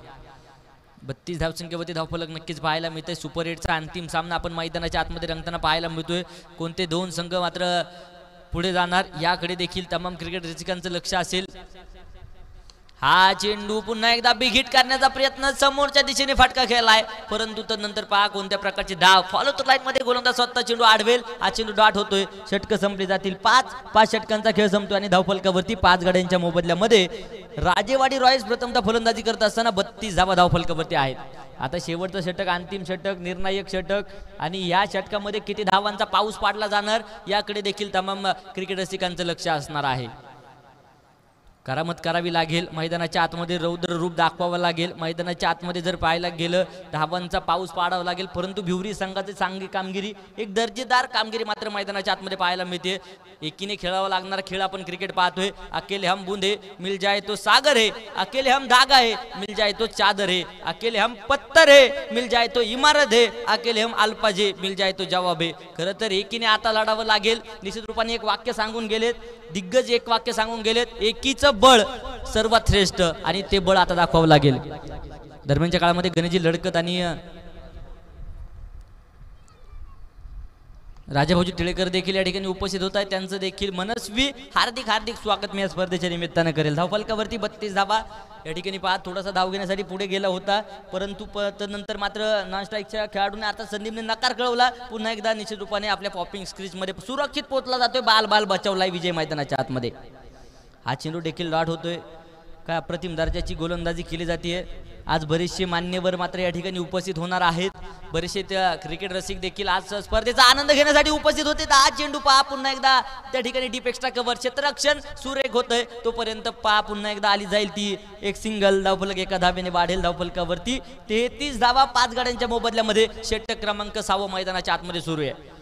[SPEAKER 1] बत्तीस धावसंख्येवरती धावफलक नक्कीच पाहायला मिळतंय. सुपर एटचा अंतिम सामना आपण मैदानाच्या आतमध्ये रंगताना पाहायला मिळतोय. कोणते दोन संघ मात्र पुढे जाणार याकडे देखील तमाम क्रिकेट रसिकांचं लक्ष असेल. हा चेंडू पुन्हा एकदा बिघिट करण्याचा प्रयत्न समोरच्या दिशेने फटका खेळलाय. परंतु तर नंतर पहा कोणत्या प्रकारचे धाव. फॉलो तर लाईन मध्ये गोलंदाज स्वतः चेंडू आडवेल. हा चेंडू डॉट होतोय. षटक संपली जातील पाच. पाच षटकांचा खेळ संपतो आणि धावफलकावरती पाच गाड्यांच्या मोबदल्यामध्ये राजेवाडी रॉयल्स प्रथमतः फलंदाजी करत असताना बत्तीस धावा धावफलकावरती आहेत आता शेवटचं षटक अंतिम षटक निर्णायक षटक आणि या षटकामध्ये किती धावांचा पाऊस पाडला जाणार याकडे देखील तमाम क्रिकेट रसिकांचं लक्ष असणार आहे. करामत करावी लागेल. मैदानाच्या आतमध्ये रौद्र रूप दाखवावं लागेल. मैदानाच्या आतमध्ये जर पाहायला गेलं धावांचा पाऊस पाडावा लागेल. परंतु भिवरी संघाची चांगली कामगिरी एक दर्जेदार कामगिरी मात्र मैदानाच्या आतमध्ये पाहायला मिळते. एकीने खेळावा लागणारा खेळ आपण क्रिकेट पाहतोय. अकेले हम बुंदे मिल जाए तो सागर है. अकेले हम धागा है मिल जाए तो चादर है. अकेले हम पत्थर है मिल जाए तो इमारत है. अकेले हम अल्पाजे मिल जाए तो जवाब हे. खरं तर एकीने आता लढावं लागेल. निश्चित रूपाने एक वाक्य सांगून गेलेत. दिग्गज एक वाक्य सांगून गेलेत एकीचं बळ सर्वात श्रेष्ठ आणि ते बळ आता दाखवावं लागेल. दरम्यानच्या काळामध्ये गणेशजी लढकत आणि राजाभाऊजी टिळेकर देखील या ठिकाणी उपस्थित होत आहेत. त्यांचं देखील मनस्वी हार्दिक हार्दिक स्वागत मी या स्पर्धेच्या निमित्तानं करेल. धावफलकावरती बत्तीस धावा. या ठिकाणी पाहत थोडासा धाव घेण्यासाठी पुढे गेला होता. परंतु प- मात्र नॉनस्ट्राईकच्या खेळाडूंनी खेळाडूने आता संदीपने नकार कळवला. पुन्हा एकदा निश्चित रूपाने आपल्या पॉपिंग स्क्रीजमध्ये सुरक्षित पोहोचला जातोय. बाल बाल बचावलाय विजय मैदानाच्या आतमध्ये. हा चेंडू देखील डॉट होतोय. काय अप्रतिम दर्जाची गोलंदाजी केली जाते आज बरेचसे मान्यवर मात्र या ठिकाणी उपस्थित होणार आहेत. बरेचसे त्या क्रिकेट रसिक देखील आज स्पर्धेचा आनंद घेण्यासाठी उपस्थित होते. तर आज चेंडू पहा पुन्हा एकदा त्या ठिकाणी डीप एक्स्ट्रा कव्हर क्षेत्ररक्षण सुरेख होतंय. तोपर्यंत पहा पुन्हा एकदा आली जाईल ती. एक सिंगल धावफलक एका धाब्याने वाढेल धावफलकावरती. तेहतीस धावा पाच गाड्यांच्या मोबदल्यामध्ये षटक क्रमांक सहावं मैदानाच्या आतमध्ये सुरू आहे.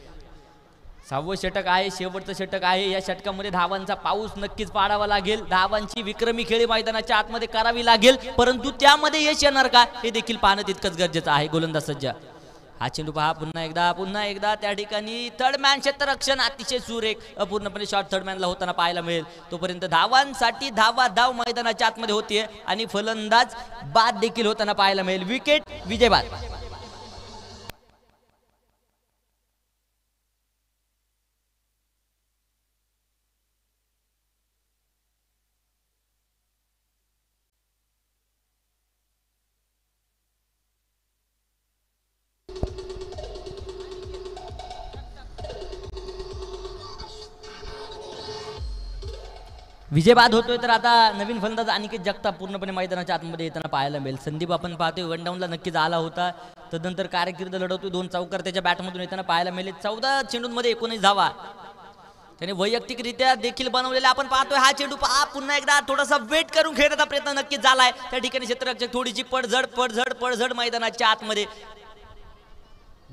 [SPEAKER 1] सहावं षटक आहे शेवटचं षटक आहे. या षटकामध्ये धावांचा पाऊस नक्कीच पाडावा लागेल. धावांची विक्रमी खेळी मैदानाच्या आतमध्ये करावी लागेल. परंतु त्यामध्ये यश येणार का? हे देखील पाहणं तितकंच गरजेचं आहे गोलंदाज सज्जा. हा चेंडू पहा पुन्हा एकदा पुन्हा एकदा त्या ठिकाणी थर्ड मॅन क्षेत्ररक्षण अतिशय सुरेख अपूर्णपणे शॉर्ट थर्ड मॅनला होताना पाहायला मिळेल. तोपर्यंत धावांसाठी धावा धाव मैदानाच्या आतमध्ये होतीये आणि फलंदाज बाद देखील होताना पाहायला मिळेल. विकेट विजय बाद. विजयबाद होतोय तर आता नवीन फलंदाज अनिकेत जगताप पूर्णपणे मैदानाच्या आतमध्ये येताना पाहायला मिळेल. संदीप आपण पाहतोय वन डाऊनला नक्कीच आला होता. तदनंतर कारकीर्द लढवतोय दोन चौकार त्याच्या बॅटमधून येताना पाहायला मिळेल. चौदा चेंडूंमध्ये एकोणीस धावा. त्याने वैयक्तिकरित्या देखील बनवलेला आपण पाहतोय हा चेंडू. पहा पुन्हा एकदा थोडासा वेट करून खेळण्याचा प्रयत्न नक्कीच झालाय. त्या ठिकाणी क्षेत्ररक्षक थोडीशी पडझड पडझड पडझड मैदानाच्या आतमध्ये.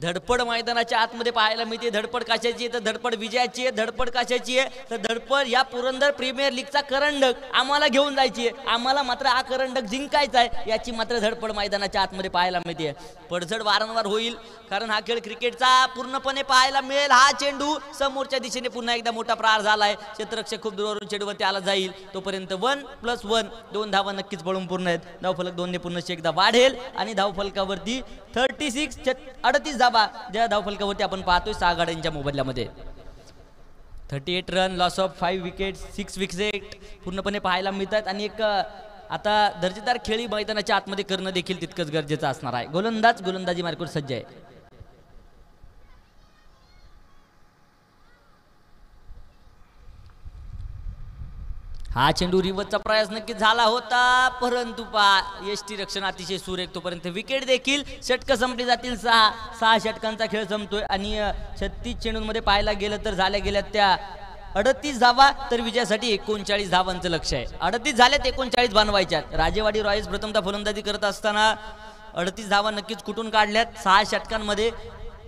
[SPEAKER 1] धडपड मैदानाच्या आतमध्ये पाहायला मिळते. धडपड कशाची आहे? तर धडपड विजयाची आहे. धडपड कशाची आहे? तर धडपड या पुरंदर प्रीमियर लीगचा करंडक आम्हाला घेऊन जायची आहे. आम्हाला मात्र हा करंडक जिंकायचा आहे. याची मात्र धडपड मैदानाच्या आतमध्ये पाहायला मिळते. पडझड वारंवार होईल कारण हा खेळ क्रिकेटचा पूर्णपणे पाहायला मिळेल. हा चेंडू समोरच्या दिशेने पुन्हा एकदा मोठा प्रहार आहे क्षेत्ररक्षक खूप दूरवरून चेंडूवरती आला जाईल. तोपर्यंत वन प्लस वन दोन धावा नक्कीच पळून पूर्ण आहेत. धावफलक दोनने पूर्ण एकदा वाढेल. आणि धावफलकावरती थर्टी सिक्स अडतीस धावा ज्या धावफलकावरती आपण पाहतोय सहा गाड्यांच्या मोबदल्यामध्ये. Thirty eight run loss of five wicket six wicket पूर्णपणे पाहायला मिळतात आणि एक आता दर्जेदार खेळी मैदानाच्या आतमध्ये करणं देखील तितकंच गरजेचं असणार आहे. गोलंदाज गोलंदाजी मार्केट सज्ज आहे. हा चेंडू रिवर्सचा प्रयास नक्कीच झाला होता परंतु पा यष्टी रक्षण अतिशय सुरेख तोपर्यंत विकेट देखील षटकं संपली जातील. सहा सहा षटकांचा खेळ संपतोय. आणि छत्तीस चेंडूंमध्ये पाहायला गेलं तर झाल्या गेल्या त्या अडतीस धावा तर विजयासाठी एकोणचाळीस धावांचं लक्ष आहे. अडतीस झाल्यात एकोणचाळीस बनवायच्यात. राजेवाडी रॉयल्स प्रथमतः फलंदाजी करत असताना अडतीस धावा नक्कीच कुठून काढल्यात? सहा षटकांमध्ये.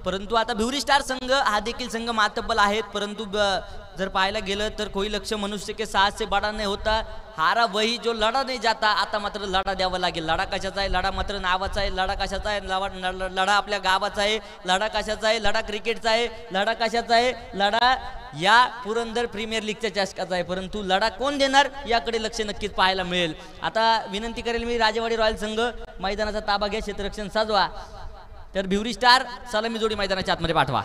[SPEAKER 1] परंतु आता भिवरी स्टार संघ हा देखील संघ मातब्बल आहेत. परंतु ब- जर पाहायला गेलं तर कोई लक्ष मनुष्य के साहस से बडा नाही होता। हारा वही जो लढा नाही जाता आता मात्र लढा द्यावा लागेल। लढा कशाचा आहे? लढा मात्र नावाचा आहे? लढा कशाचा आहे? लढा लढा आपल्या गावाचा आहे? लढा कशाचा आहे? लढा क्रिकेटचा आहे? लढा कशाचा आहे? लढा या पुरंदर प्रीमियर लीगच्या चषकाचा आहे. परंतु लढा कोण देणार? याकडे लक्ष नक्कीच पाहायला मिळेल. आता विनंती करेल मी राजेवाडी रॉयल संघ मैदानाचा ताबा घ्या क्षेत्ररक्षण साजवा. तर भिवरी स्टार सलामी जोडी मैदानाच्या आतमध्ये पाठवा.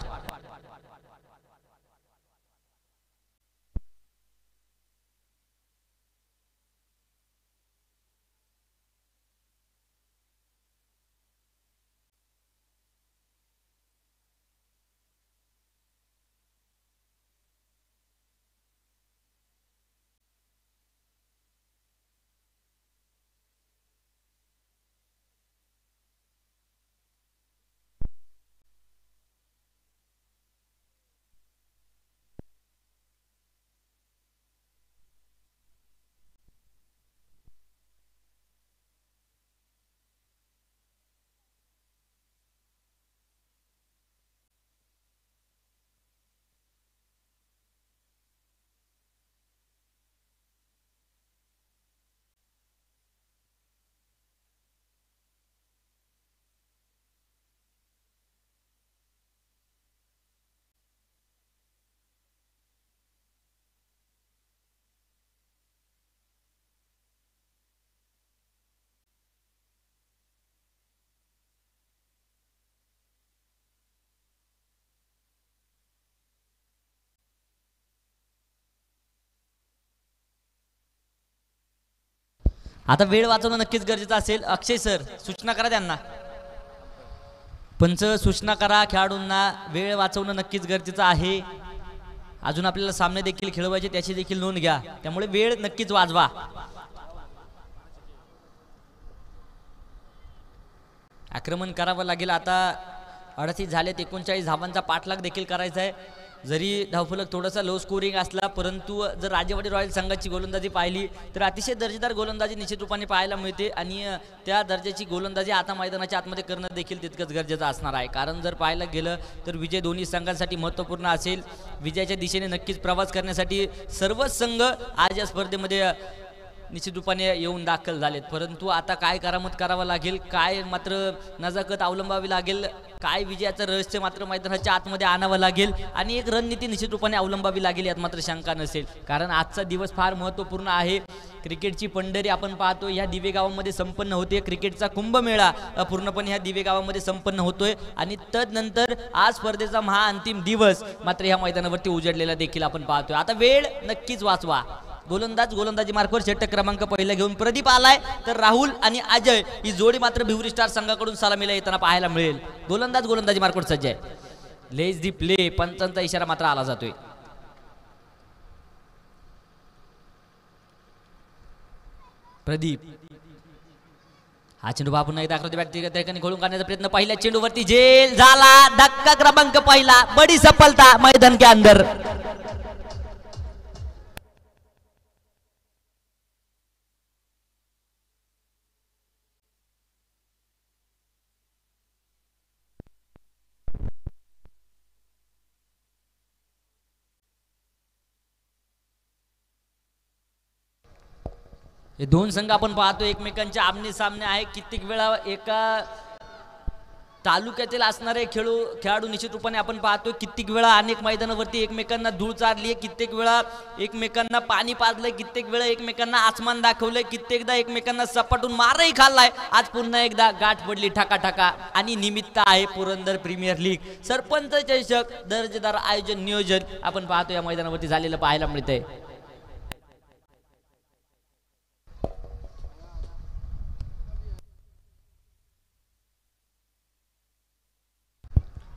[SPEAKER 1] आता वेळ वाचवणं नक्कीच गरजेचं असेल. अक्षय सर सूचना करा त्यांना. पंच सूचना करा खेळाडूंना. वेळ वाचवणं नक्कीच गरजेचं आहे. अजून आपल्याला सामने देखील खेळवायचे त्याची देखील नोंद घ्या. त्यामुळे वेळ नक्कीच वाजवा आक्रमण करावं लागेल. आता अडतीस झालेत एकोणचाळीस धावांचा पाठलाग देखील करायचा आहे. जरी धावफलक थोडासा लो स्कोरिंग असला परंतु जर राजेवाडी रॉयल संघाची गोलंदाजी पाहिली तर अतिशय दर्जेदार गोलंदाजी निश्चित रूपाने पाहायला मिळते. आणि त्या दर्जाची गोलंदाजी आता मैदानाच्या आतमध्ये करणं देखील तितकंच गरजेचं असणार आहे. कारण जर पाहायला गेलं तर विजय दोन्ही संघांसाठी महत्त्वपूर्ण असेल. विजयाच्या दिशेने नक्कीच प्रवास करण्यासाठी सर्वच संघ आज या स्पर्धेमध्ये निश्चितरूपाने निश्चित येऊन दाखल झालेत. परंतु आता काय करामत करावं लागेल? काय मात्र नजाकत अवलंबावी लागेल? काय विजयाचं रहस्य मात्र मैदानाच्या आतमध्ये आणावं लागेल? आणि एक रणनीती निश्चित रूपाने अवलंबावी लागेल यात मात्र शंका नसेल. कारण आजचा दिवस फार महत्त्वपूर्ण आहे. क्रिकेटची पंढरी आपण पाहतो ह्या दिवे गावामध्ये संपन्न होते. क्रिकेटचा कुंभमेळा पूर्णपणे ह्या दिवे गावामध्ये संपन्न होतोय. आणि तदनंतर आज स्पर्धेचा महाअंतिम दिवस मात्र ह्या मैदानावरती उजडलेला देखील आपण पाहतोय. आता वेळ नक्कीच वाचवा. गोलंदाज गोलंदाजी मार्फत षटक क्रमांक पहिला घेऊन प्रदीप आलाय. तर राहुल आणि अजय ही जोडी मात्र भिवरी स्टार संघाकडून सलामीला येताना पाहायला मिळेल. गोलंदाज गोलंदाजी मार्फत सज्ज आहे. लेज दी प्ले पंचांचा इशारा मात्र आला जातोय. प्रदीप. हा चेंडू बाबू एकदा आकृती व्यक्तिगत ठिकाणी खोलून काढण्याचा प्रयत्न पहिल्या चेंडूवरती झेल झाला. धक्का क्रमांक पहिला. बडी सफलता मैदान के अंदर. हे दोन संघ आपण पाहतो एकमेकांच्या आमने सामने आहे. कित्येक वेळा एका तालुक्यातील असणारे खेळू खेळाडू निश्चित रूपाने आपण पाहतो कित्येक वेळा अनेक मैदानावरती एकमेकांना धूळ चारली आहे कित्येक वेळा एकमेकांना पाणी पाजलंय कित्येक वेळा एकमेकांना आसमान दाखवलंय कित्येकदा एकमेकांना सपाटून मारही खाल्लाय. आज पुन्हा एकदा गाठ पडली ठाकाठाका आणि निमित्त आहे पुरंदर प्रीमियर लीग. सरपंच चषक दर्जेदार आयोजन नियोजन आपण पाहतो या मैदानावरती झालेलं पाहायला मिळतंय.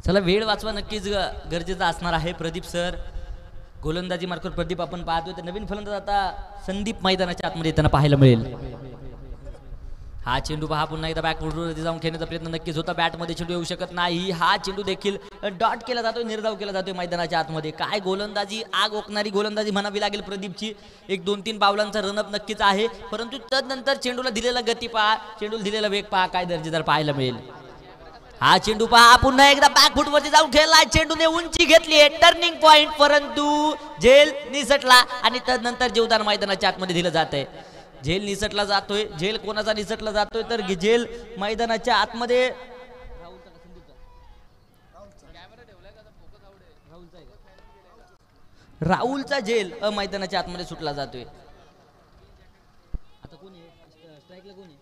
[SPEAKER 1] चला वेळ वाचवा नक्कीच ग- गरजेचं असणार आहे. प्रदीप सर गोलंदाजी मार्फत प्रदीप आपण पाहतोय. तर नवीन फलंदाज आता संदीप मैदानाच्या आतमध्ये येताना पाहायला मिळेल. हा चेंडू पहा पुन्हा एकदा बॅक जाऊन खेळण्याचा प्रयत्न नक्कीच होता. बॅटमध्ये चेंडू येऊ शकत नाही. हा चेंडू देखील डॉट केला जातोय निर्धाव केला जातोय मैदानाच्या आतमध्ये. काय गोलंदाजी आग ओकणारी गोलंदाजी म्हणावी लागेल प्रदीपची. एक दोन तीन पावलांचा रनअप नक्कीच आहे. परंतु तदनंतर चेंडूला दिलेला गती पहा. चेंडूला दिलेला वेग पहा. काय दर्जेदार पाहायला मिळेल. हा चेंडू पहा पुन्हा एकदा बॅकफुट वरती जाऊन खेळला. चेंडूने उंची घेतली आहे. टर्निंग पॉइंट परंतु झेल निसटला आणि त्यानंतर जीवदान मैदानाच्या आतमध्ये दिलं जात आहे. झेल निसटला जातोय. झेल कोणाचा निसटला जातोय? तर झेल मैदानाच्या आतमध्ये राहुलचा झेल अ मैदानाच्या आतमध्ये सुटला जातोय आता कोणी स्ट्राईकला कोणी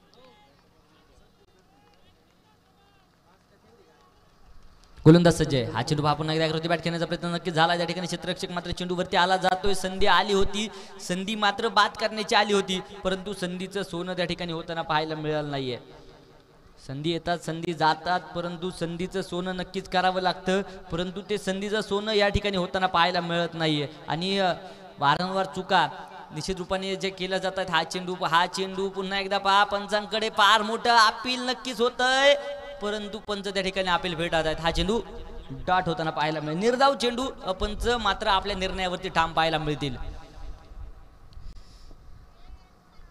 [SPEAKER 1] गोलंदाज सज्जय हा चेंडू आपण एकदा अग्रवती बॅट खेळण्याचा प्रयत्न नक्की झाला. त्या ठिकाणी क्षेत्ररक्षक मात्र चेंडूवरती आला जातोय. संधी आली होती. संधी मात्र बाद करण्याची आली होती. परंतु संधीचं सोनं त्या ठिकाणी होताना पाहायला मिळालं नाहीये. संधी येतात संधी जातात परंतु संधीचं सोनं नक्कीच करावं लागतं. परंतु ते संधीचं सोनं या ठिकाणी होताना पाहायला मिळत नाहीये. आणि वारंवार चुका निश्चित रूपाने जे केल्या जातात हा चेंडू हा चेंडू पुन्हा एकदा पहा. पंचांकडे फार मोठं अपील नक्कीच होतंय. परंतु पंच त्या ठिकाणी अपील भेटत आहेत हा चेंडू डॉट होताना पाहायला मिळेल. निर्धाव चेंडू पंच मात्र आपल्या निर्णयावरती ठाम पाहायला मिळतील.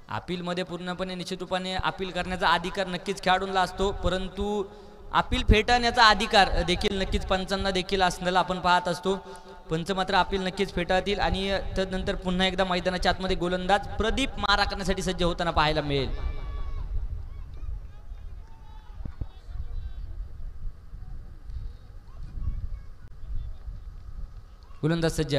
[SPEAKER 1] अपीलमध्ये पूर्णपणे निश्चित रूपाने अपील करण्याचा अधिकार नक्कीच खेळाडूंना असतो. परंतु अपील फेटाळण्याचा अधिकार देखील नक्कीच पंचांना देखील असण्याला आपण पाहत असतो. पंच मात्र अपील नक्कीच फेटाळतील आणि तदनंतर पुन्हा एकदा मैदानाच्या आतमध्ये गोलंदाज प्रदीप मारा करण्यासाठी सज्ज होताना पाहायला मिळेल. गोलंदाज सज्ज.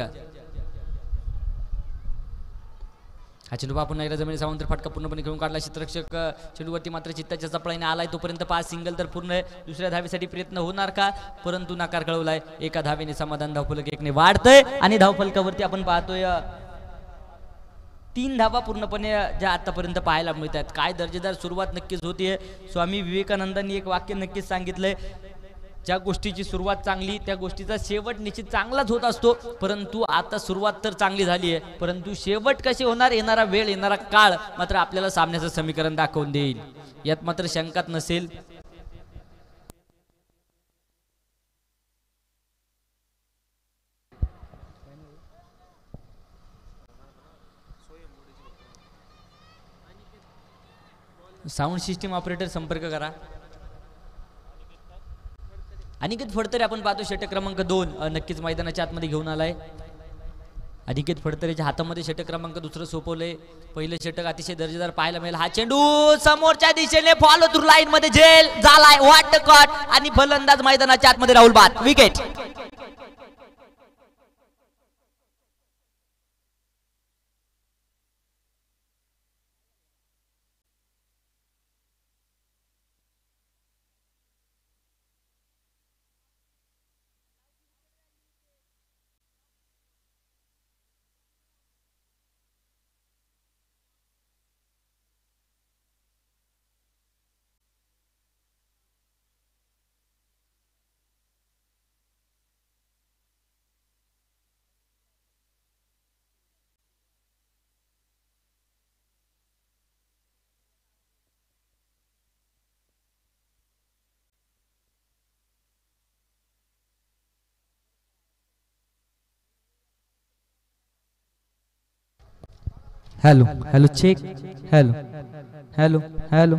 [SPEAKER 1] हा चेंडू आपण एकदा जमिनी सावंतर फटका पूर्णपणे घेऊन काढला. क्षेत्ररक्षक चेंडूवरती मात्र चित्ताच्या चपळाईने आलाय. तोपर्यंत पाच सिंगल तर पूर्ण आहे. दुसऱ्या धावेसाठी प्रयत्न होणार का? परंतु नकार कळवलाय. एका धावेने समाधान धावफलक एकने वाढतंय. आणि धावफलकावरती आपण पाहतोय तीन धावा पूर्णपणे ज्या आतापर्यंत पाहायला मिळत आहेत काय दर्जेदार सुरुवात नक्कीच होतीये. स्वामी विवेकानंदांनी एक वाक्य नक्कीच सांगितलंय. ज्या गोष्टीची सुरुवात चांगली त्या गोष्टीचा शेवट निश्चित चांगलाच होत असतो. परंतु आता सुरुवात तर चांगली झाली आहे. परंतु शेवट कशी होणार येणारा वेळ येणारा काळ मात्र आपल्याला सामन्याचं समीकरण दाखवून देईल. यात मात्र शंकात नसेल. साऊंड सिस्टीम ऑपरेटर संपर्क करा. अनिकेत फडतरे आपण पाहतो षटक क्रमांक दोन नक्कीच मैदानाच्या आतमध्ये घेऊन आलाय. अनिकेत फडतरेच्या हातामध्ये षटक क्रमांक दुसरं सोपवलंय. पहिलं षटक अतिशय दर्जेदार पाहायला मिळेल. हा चेंडू समोरच्या दिशेने फॉलो थ्रू लाईन मध्ये झेल झालाय वाट कट आणि फलंदाज मैदानाच्या आतमध्ये राहुल बाद विकेट
[SPEAKER 3] هلو هلو تشيك هلو هلو هلو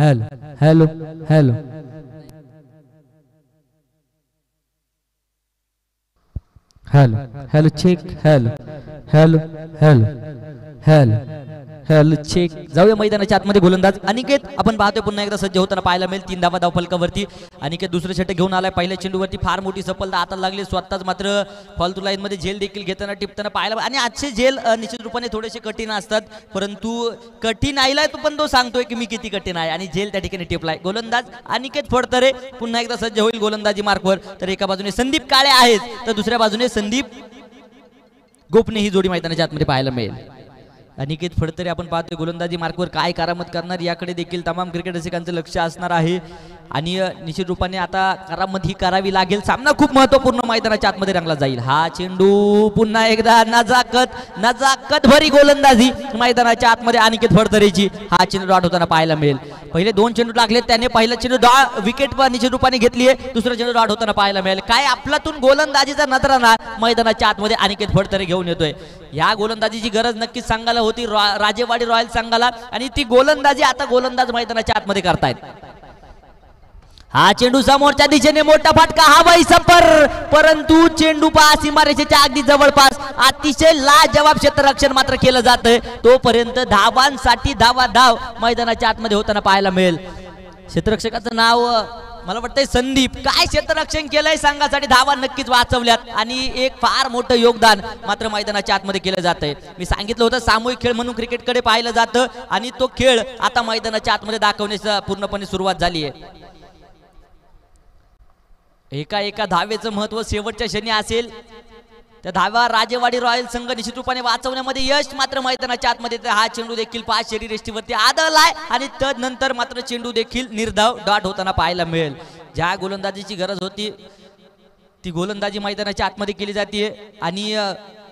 [SPEAKER 3] هلو هلو هلو هلو هلو تشيك هلو هلو هلو هلو चेक.
[SPEAKER 1] जाऊया मैदानाच्या आतमध्ये गोलंदाज. अनिकेत आपण पाहतोय पुन्हा एकदा सज्ज होताना पाहायला मिळेल तीन धावा धाव फलकावरती अनिकेत दुसरे षटक घेऊन आलाय पहिल्या चेंडूवरती. फार मोठी सफलता आता लागली स्वतःच मात्र फालतू लाईन मध्ये झेल देखील घेताना टिपताना पाहायला आणि आजचे झेल निश्चित रूपाने थोडेसे कठीण असतात. परंतु कठीण आईलाय तो पण तो सांगतोय की मी किती कठीण आहे. आणि झेल त्या ठिकाणी टिपलाय. गोलंदाज अनिकेत फडतरे पुन्हा एकदा सज्ज होईल गोलंदाजी मार्कवर. तर एका बाजूने संदीप काळे आहेत तर दुसऱ्या बाजूने संदीप गोपने ही जोडी मैदानाच्या आतमध्ये पाहायला मिळेल. अनिकेत फडतरे आपण पाहतोय गोलंदाजी मार्कवर काय करामत करणार याकडे देखील तमाम क्रिकेट रसिकांचं लक्ष असणार आहे. आणि निश्चित रूपाने आता करामत ही करावी लागेल. सामना खूप महत्त्वपूर्ण मैदानाच्या आतमध्ये रंगला जाईल. हा चेंडू पुन्हा एकदा नजाकत नजाकत भरी गोलंदाजी मैदानाच्या आतमध्ये अनिकेत फडतरेची हा चेंडू डॉट होताना पाहायला मिळेल. पहिले दोन चेंडू लागले त्याने पहिला चेंडू डॉ विकेट निश्चित रूपाने घेतली आहे. दुसरा चेंडू डॉट होताना पाहायला मिळेल. काय आपलातून गोलंदाजीचा नजराना मैदानाच्या आतमध्ये अनिकेत फडतरे घेऊन येतोय. या गोलंदाजीची गरज नक्कीच सांगायला होती. होती राजेवाडी रॉयल संघाला आणि ती गोलंदाजी आता गोलंदाज मैदानाच्या आतमध्ये करतायत. हा चेंडू समोरच्या दिशेने मोठा फटका बाई संपर. परंतु चेंडू पहा सीमारेषेच्या अगदी जवळपास अतिशय लाजवाब क्षेत्ररक्षण मात्र केलं जातं तोपर्यंत धावांसाठी धावा धाव मैदानाच्या आतमध्ये होताना पाहायला मिळेल. क्षेत्ररक्षकाचं नाव मला वाटतंय संदीप काय क्षेत्ररक्षण केलंय संघासाठी धावा नक्कीच वाचवल्यात. आणि एक फार मोठं योगदान मात्र मैदानाच्या आतमध्ये केलं जात आहे मी सांगितलं होतं सामूहिक खेळ म्हणून क्रिकेटकडे पाहिलं जातं आणि तो खेळ आता मैदानाच्या आतमध्ये दाखवण्यास पूर्णपणे सुरुवात झाली आहे एका एका धावेचं महत्त्व शेवटच्या क्षणी असेल. त्या धावा राजेवाडी रॉयल संघ निश्चित रूपाने वाचवण्यामध्ये यश मात्र मैदानाच्या आतमध्ये हा चेंडू देखील पाच शरीरष्टीवरती आदळलाय आणि तदनंतर मात्र चेंडू देखील निर्धाव डॉट होताना पाहायला मिळेल. ज्या गोलंदाजीची गरज होती ती गोलंदाजी मैदानाच्या आतमध्ये केली जाते आणि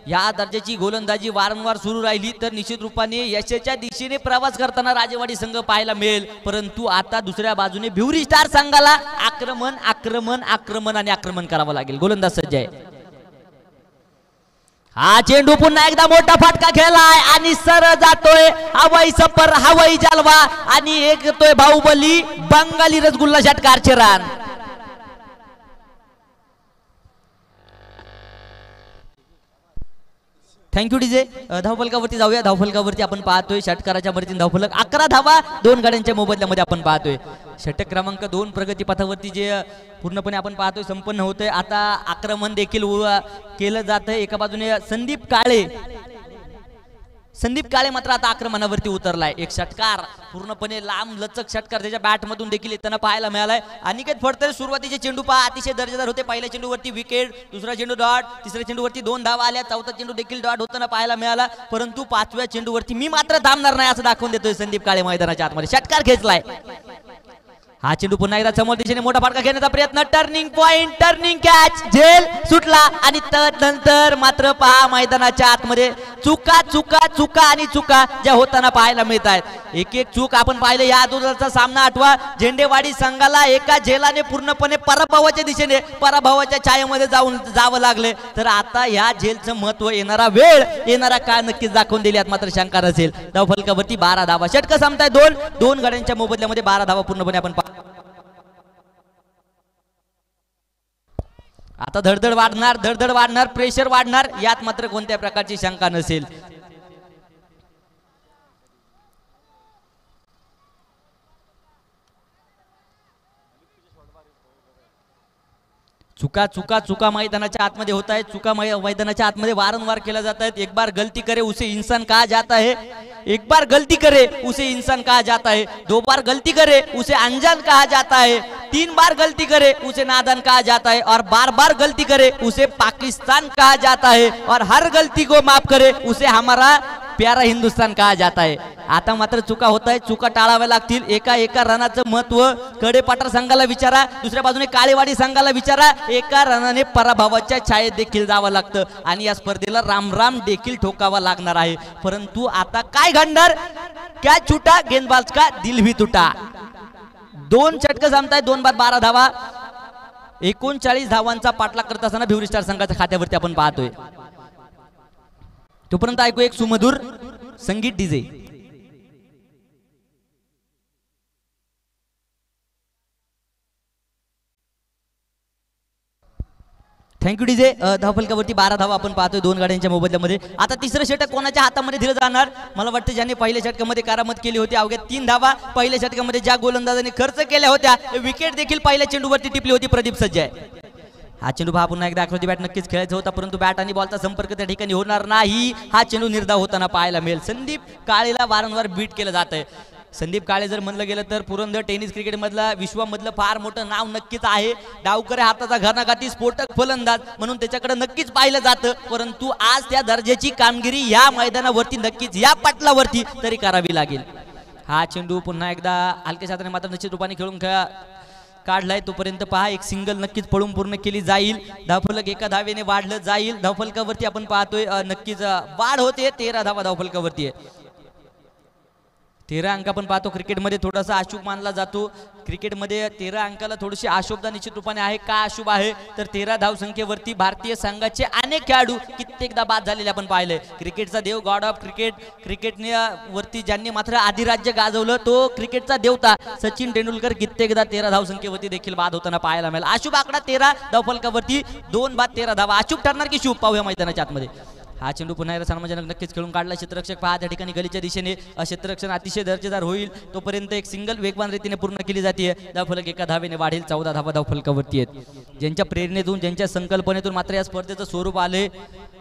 [SPEAKER 1] या दर्जाची गोलंदाजी वारंवार सुरू राहिली तर निश्चित रूपाने यशाच्या दिशेने प्रवास करताना राजेवाडी संघ पाहायला मिळेल. परंतु आता दुसऱ्या बाजूने भिवरी स्टार संघाला आक्रमण आक्रमण आक्रमण आणि आक्रमण करावं लागेल. गोलंदाज सज्ज आहे. हा चेंडू पुन्हा एकदा मोठा फटका खेळलाय आणि सर जातोय. हवाई सप्पर हवाई जालवा आणि एक येतोय बाहुबली बंगाली रसगुल्ला षटकारचे रान. थँक्यू डीजे धावफलकावरती जाऊया. धावफलकावरती आपण पाहतोय षटकाराच्या वरती धावफलक. अकरा धावा दोन गाड्यांच्या मोबदल्यामध्ये आपण पाहतोय. षटक क्रमांक दोन प्रगतीपथावरती जे पूर्णपणे आपण पाहतोय संपन्न होतंय. आता आक्रमण देखील केलं जात आहे एका बाजूने संदीप काळे संदीप काळे मात्र आता आक्रमणावरती उतरलाय. एक षटकार पूर्णपणे लांब लचक षटकार त्याच्या बॅटमधून देखील येताना पाहायला मिळालाय. अनिकेत फडतरे सुरुवातीचे चेंडू पहा अतिशय दर्जेदार होते. पहिल्या चेंडूवरती विकेट दुसरा चेंडू डॉट तिसऱ्या चेंडूवरती दोन धावा आल्या. चौथा चेंडू देखील डॉट होताना पाहायला मिळाला. परंतु पाचव्या चेंडूवरती मी मात्र थांबणार नाही असं दाखवून देतोय संदीप काळे मैदानाच्या आतमध्ये. षटकार खेचलाय. हा चेंडू पुन्हा एकदा समोर दिशेने मोठा फटका घेण्याचा प्रयत्न. टर्निंग पॉइंट टर्निंग कॅच झेल सुटला आणि नंतर मात्र पहा मैदानाच्या आतमध्ये चुका चुका चुका आणि चुका ज्या होताना पाहायला मिळत आहेत एक एक चूक आपण पाहिले या अगोदरचा सामना आठवा. झेंडेवाडी संघाला एका झेलाने पूर्णपणे पराभवाच्या दिशेने पराभवाच्या छायेमध्ये जाऊन जावं लागले. तर आता ह्या झेलचं महत्त्व येणारा वेळ येणारा काळ नक्कीच दाखवून दिली यात मात्र शंका नसेल. धावफलकावरती बारा धावा. षटक संपताय दोन. दोन गाड्यांच्या मोबदल्यामध्ये बारा धावा पूर्णपणे आपण पा- आता धडधड वाढणार धडधड वाढणार प्रेशर वाढणार यात मात्र कोणत्या प्रकारची शंका नसेल. चुका चुका चुका मैदानाच्या आतमध्ये होत आहेत चुका मैदानाच्या आतमध्ये वारंवार केल्या जात आहेत. एक बार गलती करे उसे इंसान कहा जाता है एक बार गलती करे उसे इंसान कहा जाता है दो बार गलती करे उसे अनजान कहा जाता है तीन बार गलती करे उसे नादान कहा जाता है और बार बार गलती करे उसे पाकिस्तान कहा जाता है और हर गलती को माफ करे उसे हमारा प्यारा हिंदुस्तान कहा जाता है आता मात्र चुका होत आहे चुका टाळाव्या लागतील. एका एका रनाचं महत्त्व कडेपाटार संघाला विचारा दुसऱ्या बाजूने काळेवाडी संघाला विचारा. एका रनाने पराभवाच्या छायेत देखील जावं लागतं आणि या स्पर्धेला रामराम देखील ठोकावा लागणार आहे. परंतु आता काय घडणार? क्या छुटा गेंदबाज का दिल भी तुटा? दोन चटक जमताय दोन बाद बारा धावा. एकोणचाळीस धावांचा पाठलाग करत असताना भिवरी स्टार संघाच्या खात्यावरती आपण पाहतोय. तोपर्यंत ऐकू एक सुमधुर संगीत डीजे. Thank you DJ. धावफलकावरती बारा धावा आपण पाहतोय दोन गाड्यांच्या मोबदल्यामध्ये. आता तिसरं षटक कोणाच्या हातामध्ये दिलं जाणार? मला वाटतं ज्यांनी पहिल्या षटकामध्ये करामत केली होती अवघ्या तीन धावा पहिल्या षटकामध्ये ज्या गोलंदाजांनी खर्च केल्या होत्या विकेट देखील पहिल्या चेंडूवरती टिपली होती प्रदीप सज्जय. हा चेंडू पहा पुन्हा एकदा आकृती बॅट नक्कीच खेळायचा होता परंतु बॅट आणि बॉलचा संपर्क त्या ठिकाणी होणार नाही. हा चेंडू निर्धाव होताना पाहायला मिळेल. संदीप काळेला वारंवार बीट केलं जात आहे संदीप काळे जर म्हणलं गेलं तर पुरंदर टेनिस क्रिकेटमधलं विश्वामधलं फार मोठं नाव नक्कीच आहे. डावकरे हाताचा घनाघाती स्फोटक फलंदाज म्हणून त्याच्याकडे नक्कीच पाहिलं जातं. परंतु आज त्या दर्जाची कामगिरी या मैदानावरती नक्कीच या पटलावरती तरी करावी लागेल. हा चेंडू पुन्हा एकदा हलक्या साधारण मात्र निश्चित रूपाने खेळून खेळा. काढलाय तोपर्यंत पहा एक सिंगल नक्कीच पळून पूर्ण केली जाईल. धावफलक एका धावेने वाढलं जाईल. धावफलकावरती आपण पाहतोय नक्कीच वाढ होते. तेरा धावा धावफलकावरती आहे. तेरा अंक पण पाहतो. क्रिकेटमध्ये थोडासा अशुभ मानला जातो. क्रिकेटमध्ये तेरा अंकाला थोडीशी अशुभता निश्चित रूपाने आहे. का अशुभ आहे? तर तेरा धावसंख्येवरती भारतीय संघाचे अनेक खेळाडू कित्येकदा बाद झालेले आपण पाहिले क्रिकेटचा देव गॉड ऑफ क्रिकेट क्रिकेटने वरती ज्यांनी मात्र अधिराज्य गाजवलं तो क्रिकेटचा देवता सचिन तेंडुलकर कित्येकदा तेरा धावसंख्येवरती देखील बाद होताना पाहायला मिळाला. अशुभ आकडा तेरा धावफलकावरती दोन बाद तेरा धावा. अशुभ ठरणार की शुभ? पाहूया मैदानाच्या आतमध्ये. हा चेंडू पुन्हा एकदा सन्मानजनक नक्कीच खेळून काढला. क्षेत्ररक्षक पहा त्या ठिकाणी गलीच्या दिशेने क्षेत्ररक्षण अतिशय दर्जेदार होईल. तोपर्यंत एक सिंगल वेगवान रीतीने पूर्ण केली जाते धावफलक एका धावेने वाढेल चौदा धावा धावफलकावरती आहेत. ज्यांच्या प्रेरणेतून ज्यांच्या संकल्पनेतून मात्र या स्पर्धेचं स्वरूप आले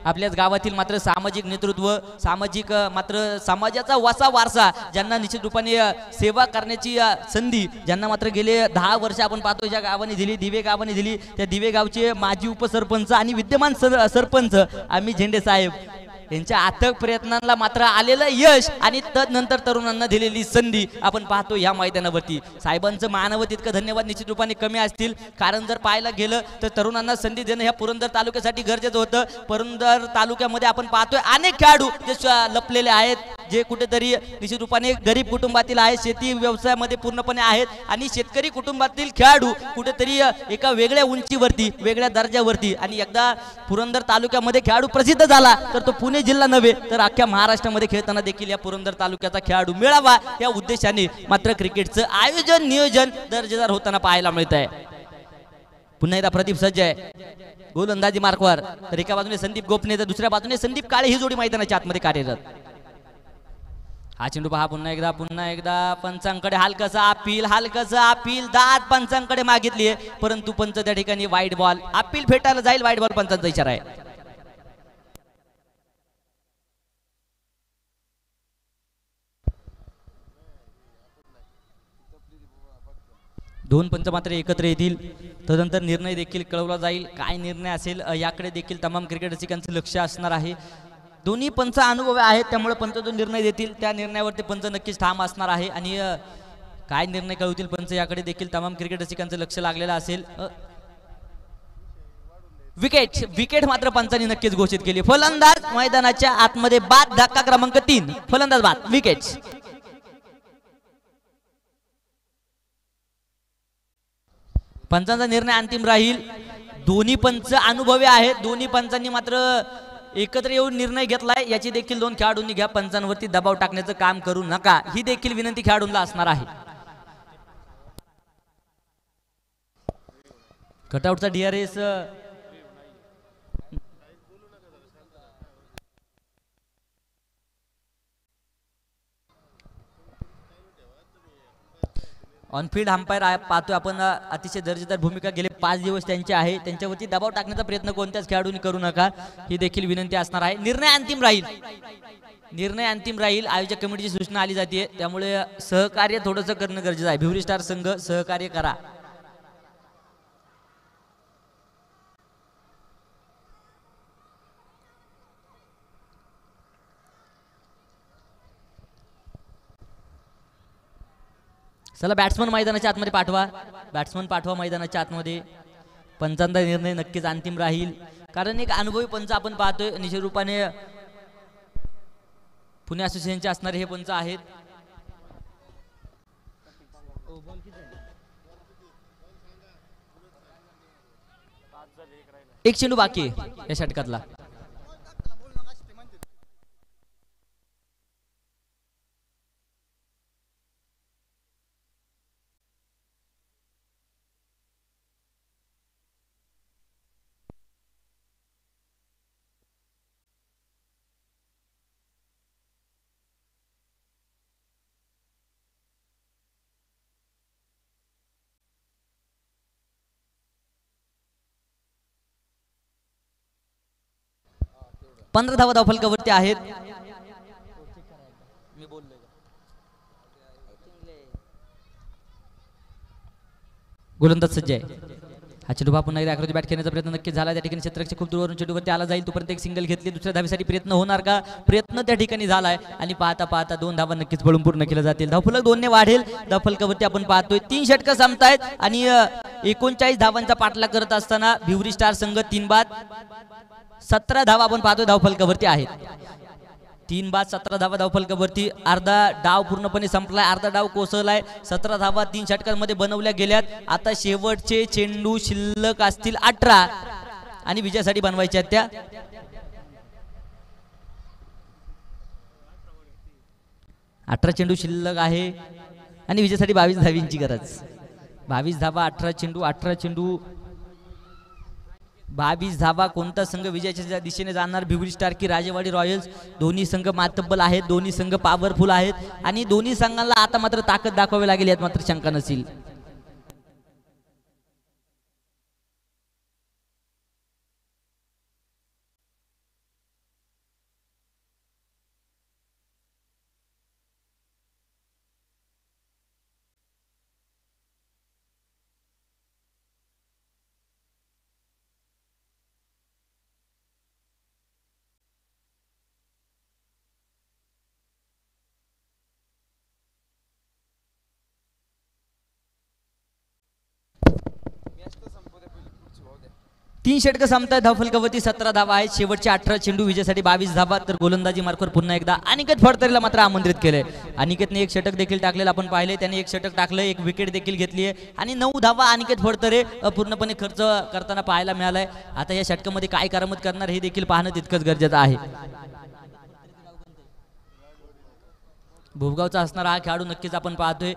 [SPEAKER 1] आपल्याच गावातील मात्र सामाजिक नेतृत्व सामाजिक मात्र समाजाचा वसा वारसा ज्यांना निश्चित रूपाने सेवा करण्याची संधी ज्यांना मात्र गेले दहा वर्ष आपण पाहतो ज्या गावाने दिली दिवे गावाने दिली त्या दिवे गावचे माजी उपसरपंच आणि विद्यमान सर सरपंच आम्ही झेंडे साहेब সাহেব यांच्या अथक प्रयत्नांना मात्र आलेलं यश आणि तदनंतर तरुणांना दिलेली संधी आपण पाहतो या मैदानावरती. साहेबांचं मानव तितकं धन्यवाद निश्चित रूपाने कमी असतील. कारण जर पाहायला गेलं तर तरुणांना संधी देणं ह्या पुरंदर तालुक्यासाठी गरजेचं होतं. पुरंदर तालुक्यामध्ये आपण पाहतोय अनेक खेळाडू जे लपलेले आहेत जे कुठेतरी निश्चित रूपाने गरीब कुटुंबातील आहेत शेती व्यवसायामध्ये पूर्णपणे आहेत आणि शेतकरी कुटुंबातील खेळाडू कुठेतरी एका वेगळ्या उंचीवरती वेगळ्या दर्जावरती आणि एकदा पुरंदर तालुक्यामध्ये खेळाडू प्रसिद्ध झाला तर तो पुणे जिल्हा नव्हे तर अख्ख्या महाराष्ट्रामध्ये खेळताना देखील या पुरंदर तालुक्याचा खेळाडू मिळावा या उद्देशाने मात्र क्रिकेटचं आयोजन नियोजन दर्जेदार होताना पाहायला मिळत आहे पुन्हा एकदा प्रदीप सज्ज आहे. गोलंदाजी मार्कवर. तर एका बाजूने संदीप गोपने तर दुसऱ्या बाजूने संदीप काळे ही जोडी मैदानाच्या आतमध्ये कार्यरत. हा चेंडू पहा पुन्हा एकदा पुन्हा एकदा. पंचांकडे हलकसा अपील हलकसा अपील. दात पंचांकडे मागितली आहे परंतु पंच त्या ठिकाणी वाईट बॉल अपील फेटायला जाईल वाईट बॉल पंचांचा इशारा आहे. दोन पंच मात्र एकत्र येतील. तदनंतर निर्णय देखील कळवला जाईल. काय निर्णय असेल याकडे देखील तमाम क्रिकेट रसिकांचं लक्ष असणार आहे. दोन्ही पंच अनुभवी आहेत त्यामुळे पंच जो निर्णय देतील त्या निर्णयावरती पंच नक्कीच ठाम असणार आहे. आणि काय निर्णय कळवतील पंच याकडे देखील तमाम क्रिकेट रसिकांचं लक्ष लागलेलं असेल. विकेट विकेट मात्र पंचांनी नक्कीच घोषित केली. फलंदाज मैदानाच्या आतमध्ये बाद धक्का क्रमांक तीन. फलंदाज बाद विकेट पंचांचा निर्णय अंतिम राहील. दोन्ही पंच अनुभवी आहेत. दोन्ही पंचांनी मात्र एकत्र येऊन निर्णय घेतलाय. याची देखील दोन खेळाडूंनी घ्या. पंचांवरती दबाव टाकण्याचं काम करू नका. ही देखील विनंती खेळाडूंना असणार आहे. कटआउटचा डीआरएस ऑनफिल्ड अंपायर पाहतोय आपण अतिशय दर्जेदार भूमिका गेले पाच दिवस त्यांची आहे. त्यांच्यावरती दबाव टाकण्याचा प्रयत्न कोणत्याच खेळाडूंनी करू नका. ही देखील विनंती असणार आहे. निर्णय अंतिम राहील. निर्णय अंतिम राहील. आयोजक कमिटीची सूचना आली जाते. त्यामुळे सहकार्य थोडंसं करणं गरजेचं आहे. भिवरी स्टार संघ सहकार्य करा. चला बॅट्समन मैदानाच्या आतमध्ये पाठवा. बॅट्समन पाठवा मैदानाच्या आतमध्ये. पंचांचा निर्णय नक्कीच अंतिम राहील. कारण एक अनुभवी पंच आपण पाहतोय निश्चित पुणे असोसिएशनचे असणारे हे पंच आहेत. एक चेंडू बाकी या षटकातला. पंधरा धावा धावफलकावरती आहेत. मी बोललो गोलंदाज सज्ज आहे हा चेडू हा पुन्हा बॅट खेळण्याचा प्रयत्न नक्की झाला. त्या ठिकाणी क्षेत्ररक्षक खूप दूरवरून चेंडूवरती आला जाईल. तोपर्यंत एक सिंगल घेतली. दुसऱ्या धावीसाठी प्रयत्न होणार का? प्रयत्न त्या ठिकाणी झाला आहे आणि पाहता पाहता दोन धावा नक्कीच बळून पूर्ण केल्या जातील. धावफलक दोनने वाढेल. धावफलकावरती आपण पाहतोय तीन षटकं संपतायत. आणि एकोणचाळीस धावांचा पाठलाग करत असताना भिवरी स्टार संघ तीन बाद. सतरा धावा आपण पाहतो धावफलकावरती आहेत. तीन बाद सतरा धावा धावफलकावरती अर्धा डाव पूर्णपणे संपलाय. अर्धा डाव कोसळलाय. सतरा धावा तीन षटकांमध्ये बनवल्या गेल्यात. आता शेवटचे चेंडू शिल्लक असतील अठरा. आणि विजयासाठी बनवायच्या आहेत त्या. अठरा चेंडू शिल्लक आहे. आणि विजयासाठी बावीस धावींची गरज. बावीस धावा अठरा चेंडू अठरा चेंडू बावीस धावा कोणता संघ विजयाच्या दिशेने जाणार? भिवरी स्टार की राजेवाडी रॉयल्स. दोन्ही संघ मातब्बल आहेत. दोन्ही संघ पॉवरफुल आहेत. आणि दोन्ही संघांना आता मात्र ताकद दाखवावी लागेल यात मात्र शंका नसेल. तीन षटकं संपतात धावफलकावरती सतरा धावा आहेत. शेवटचे अठरा चेंडू विजयासाठी बावीस धावा तर गोलंदाजी मार्फत पुन्हा एकदा अनिकेत फडतरीला मात्र आमंत्रित केलंय. अनिकेतने एक षटक देखील टाकलेलं आपण पाहिले त्याने एक षटक टाकलं एक विकेट देखील घेतली आहे. आणि नऊ धावा अनिकेत फडतरे पूर्णपणे खर्च करताना पाहायला मिळालाय. आता या षटकामध्ये काय करामत करणार हे देखील पाहणं तितकंच गरजेचं आहे. भोगावचा असणारा हा खेळाडू नक्कीच आपण पाहतोय.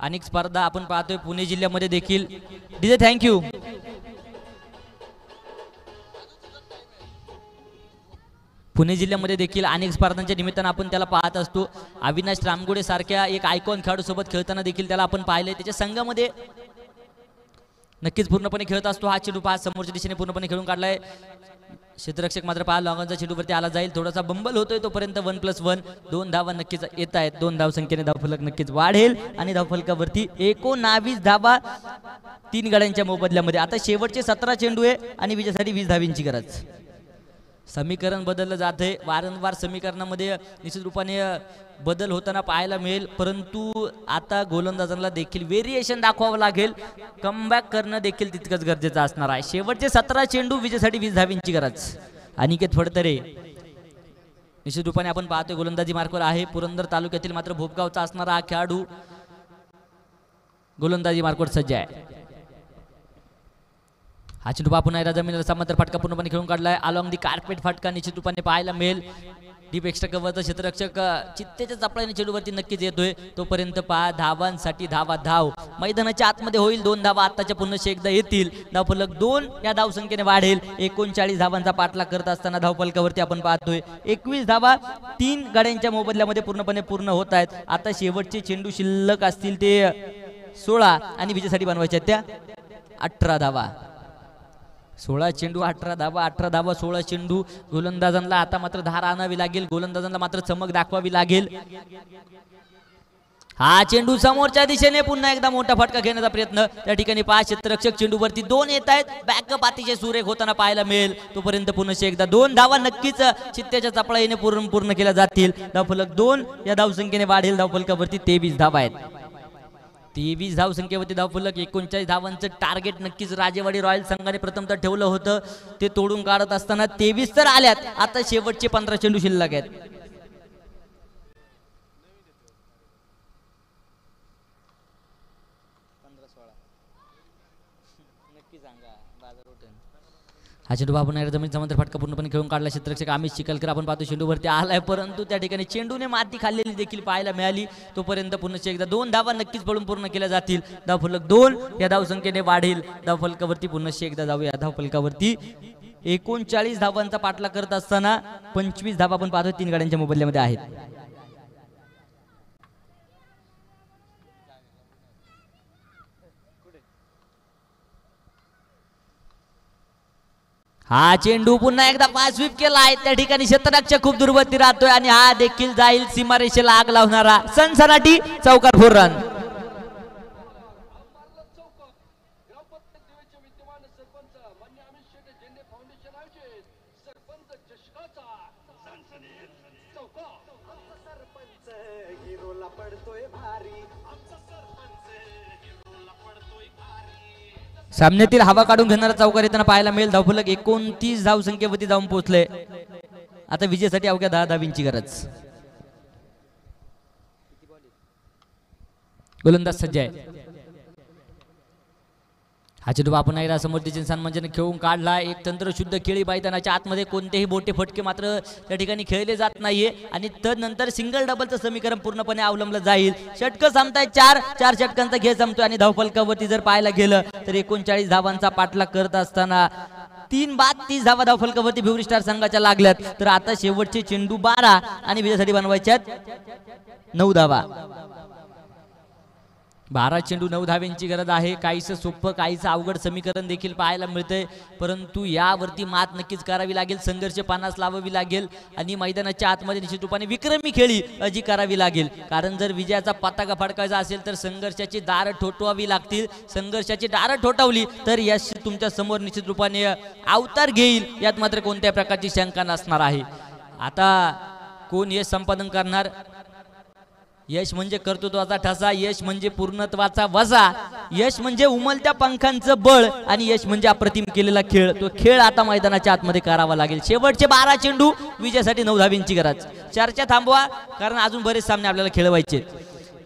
[SPEAKER 1] अनेक स्पर्धा आपण पाहतोय. पुणे जिल्ह्यामध्ये देखील. डीजे थँक्यू पुणे जिल्ह्यामध्ये देखील अनेक स्पर्धांच्या निमित्तानं आपण त्याला पाहत असतो. अविनाश रामगुडेसारख्या एक आयकॉन खेळाडूसोबत खेळताना देखील त्याला आपण पाहिलंय. त्याच्या संघामध्ये नक्कीच पूर्णपणे खेळत असतो. हा चेंडू पाहा समोरच्या दिशेने पूर्णपणे खेळून काढलाय. क्षेत्ररक्षक मात्र पहा लॉंगांचा चेंडूवरती आला जाईल. थोडासा बंबल होतोय तोपर्यंत वन प्लस वन. दोन धावा नक्कीच येत आहेत. दोन धाव संख्येने धावफलक नक्कीच वाढेल आणि धावफलकावरती एकोणावीस धावा तीन गाड्यांच्या मोबदल्यामध्ये. आता शेवटचे सतरा चेंडू आहे आणि विजयासाठी वीस धावींची गरज. समीकरण बदललं जात आहे वारंवार समीकरणामध्ये निश्चित रूपाने बदल होताना पाहायला मिळेल. परंतु आता गोलंदाजांना देखील व्हेरिएशन दाखवावं लागेल. कमबॅक करणं देखील तितकंच गरजेचं असणार आहे. शेवटचे सतरा चेंडू विजेसाठी वीस धावींची गरज. अनिकेत फडतरे. निश्चित रूपाने आपण पाहतोय गोलंदाजी मार्कवर आहे. पुरंदर तालुक्यातील मात्र भोपगावचा असणारा हा खेळाडू गोलंदाजी मार्कवर सज्ज आहे. हा चेंडू पुन्हा एकदा जमिनीला समांतर फटका पूर्णपणे खेळून काढलाय. अलॉंग दी कार्पेट फटका निश्चित रूपाने पाहायला मिळेल. डीप एक्स्ट्रा कव्हरचा क्षेत्ररक्षक चित्तेच्या चपड्याने चेडूवरती नक्कीच येतोय. तोपर्यंत पहा धावांसाठी धावा धाव. मैदानाच्या आतमध्ये होईल दोन धावा आत्ताच्या पुन्हा एकदा येतील. धावफलक दोन या धावसंख्येने वाढेल. एकोणचाळीस धावांचा पाठलाग करत असताना धावफलकावरती आपण पाहतोय. एकवीस धावा तीन गाड्यांच्या मोबदल्यामध्ये पूर्णपणे पूर्ण होत आहेत. आता शेवटचे चेंडू शिल्लक असतील ते सोळा आणि विजयासाठी बनवायच्या आहेत त्या अठरा धावा. सोळा चेंडू अठरा धावा अठरा धावा सोळा चेंडू. गोलंदाजांना आता मात्र धार आणावी लागेल. गोलंदाजांना मात्र चमक दाखवावी लागेल. हा चेंडू समोरच्या दिशेने पुन्हा एकदा मोठा फटका घेण्याचा प्रयत्न. त्या ठिकाणी पाच क्षेत्ररक्षक चेंडूवरती दोन येत आहेत. बॅकअप अतिशय सुरेख होताना पाहायला मिळेल. तोपर्यंत पुन्हा एकदा दोन धावा. नक्कीच चित्त्याच्या चपळाईने पूर्ण पूर्ण केल्या जातील. धावफलक दोन. या धावसंख्येने वाढेल धावफलकावरती तेवीस धावा आहेत. तेवीस धाव संख्येवरती धावफलक एकोणचाळीस धावांचं टार्गेट नक्कीच राजेवाडी रॉयल संघाने प्रथमतः ठेवलं होतं. ते तोडून काढत असताना तेवीस तर आल्यात. आता शेवटचे पंधरा चेंडू शिल्लक आहेत हा चेंडू आपण एकदा जमीन जमंतर फटका पूर्णपणे खेळून काढला. क्षेत्ररक्षक आम्ही चिकलकर आपण पाहतो चेंडूवरती आलाय. परंतु त्या ठिकाणी चेंडूने माती खाल्लेली देखील पाहायला मिळाली. तोपर्यंत पुन्हा एकदा दोन धावा नक्कीच पळून पूर्ण केल्या जातील. धावफलक दोन या धावसंख्येने वाढेल. धावफलकावरती पुन्हा एकदा जाऊया. धावफलकावरती एकोणचाळीस धावांचा पाठला करत असताना पंचवीस धावा आपण पाहतो तीन गाड्यांच्या मोबदल्यामध्ये आहेत. हा चेंडू पुन्हा एकदा पाच विप केला आहे. त्या ठिकाणी शतरक्षक खूप दुर्गती राहतोय आणि हा देखील जाईल सीमारेषेला आग लावणारा सनसनाटी चौकार फोर रन सामन्यातील हवा काढून घेणारा चौकार येताना पाहायला मिळेल. धावफलक एकोणतीस धाव संख्येवरती जाऊन पोहोचले. आता विजयासाठी अवघ्या दहा धावींची गरज. गोलंदाज सज्ज आहे. अजित बापू नाईरा एकदा समोर जिन्सान म्हणजे खेळून काढला. एक तंत्र शुद्ध खेळी मैदानाच्या आतमध्ये कोणतेही बोटे फटके मात्र त्या ठिकाणी खेळले जात नाहीये. आणि तदनंतर सिंगल डबलचं समीकरण पूर्णपणे अवलंबलं जाईल. षटकं संपताय चार चार षटकांचा घे संपतोय आणि धावफलकावरती जर पाहायला गेलं तर एकोणचाळीस धावांचा पाठलाग करत असताना तीन बाद तीस धावा धावफलकावरती भिवरी स्टार संघाच्या लागल्यात. तर आता शेवटचे चेंडू बारा आणि विजयासाठी बनवायच्यात नऊ धावा. बारा चेंडू नऊ धाव्यांची गरज आहे. काहीचं सोपं काहीचं अवघड समीकरण देखील पाहायला मिळतंय. परंतु यावरती मात नक्कीच करावी लागेल. संघर्ष पानास लावावी लागेल. आणि मैदानाच्या आतमध्ये निश्चित रूपाने विक्रमी खेळी अजी जी करावी लागेल. कारण जर विजयाचा पताका फडकायचा असेल तर संघर्षाची दारं ठोठवावी लागतील. संघर्षाची दारं ठोठावली तर यश तुमच्यासमोर निश्चित रूपाने अवतार घेईल. यात मात्र कोणत्या प्रकारची शंका नसणार आहे. आता कोण यश संपादन करणार? यश म्हणजे कर्तृत्वाचा ठसा यश म्हणजे पूर्णत्वाचा वजा यश म्हणजे उमलत्या पंखांचं बळ आणि यश म्हणजे अप्रतिम केलेला खेळ. तो खेळ आता मैदानाच्या आतमध्ये करावा लागेल. शेवटचे बारा चेंडू विजयासाठी नऊ धावींची गरज. चर्चा थांबवा कारण अजून बरेच सामने आपल्याला खेळवायचे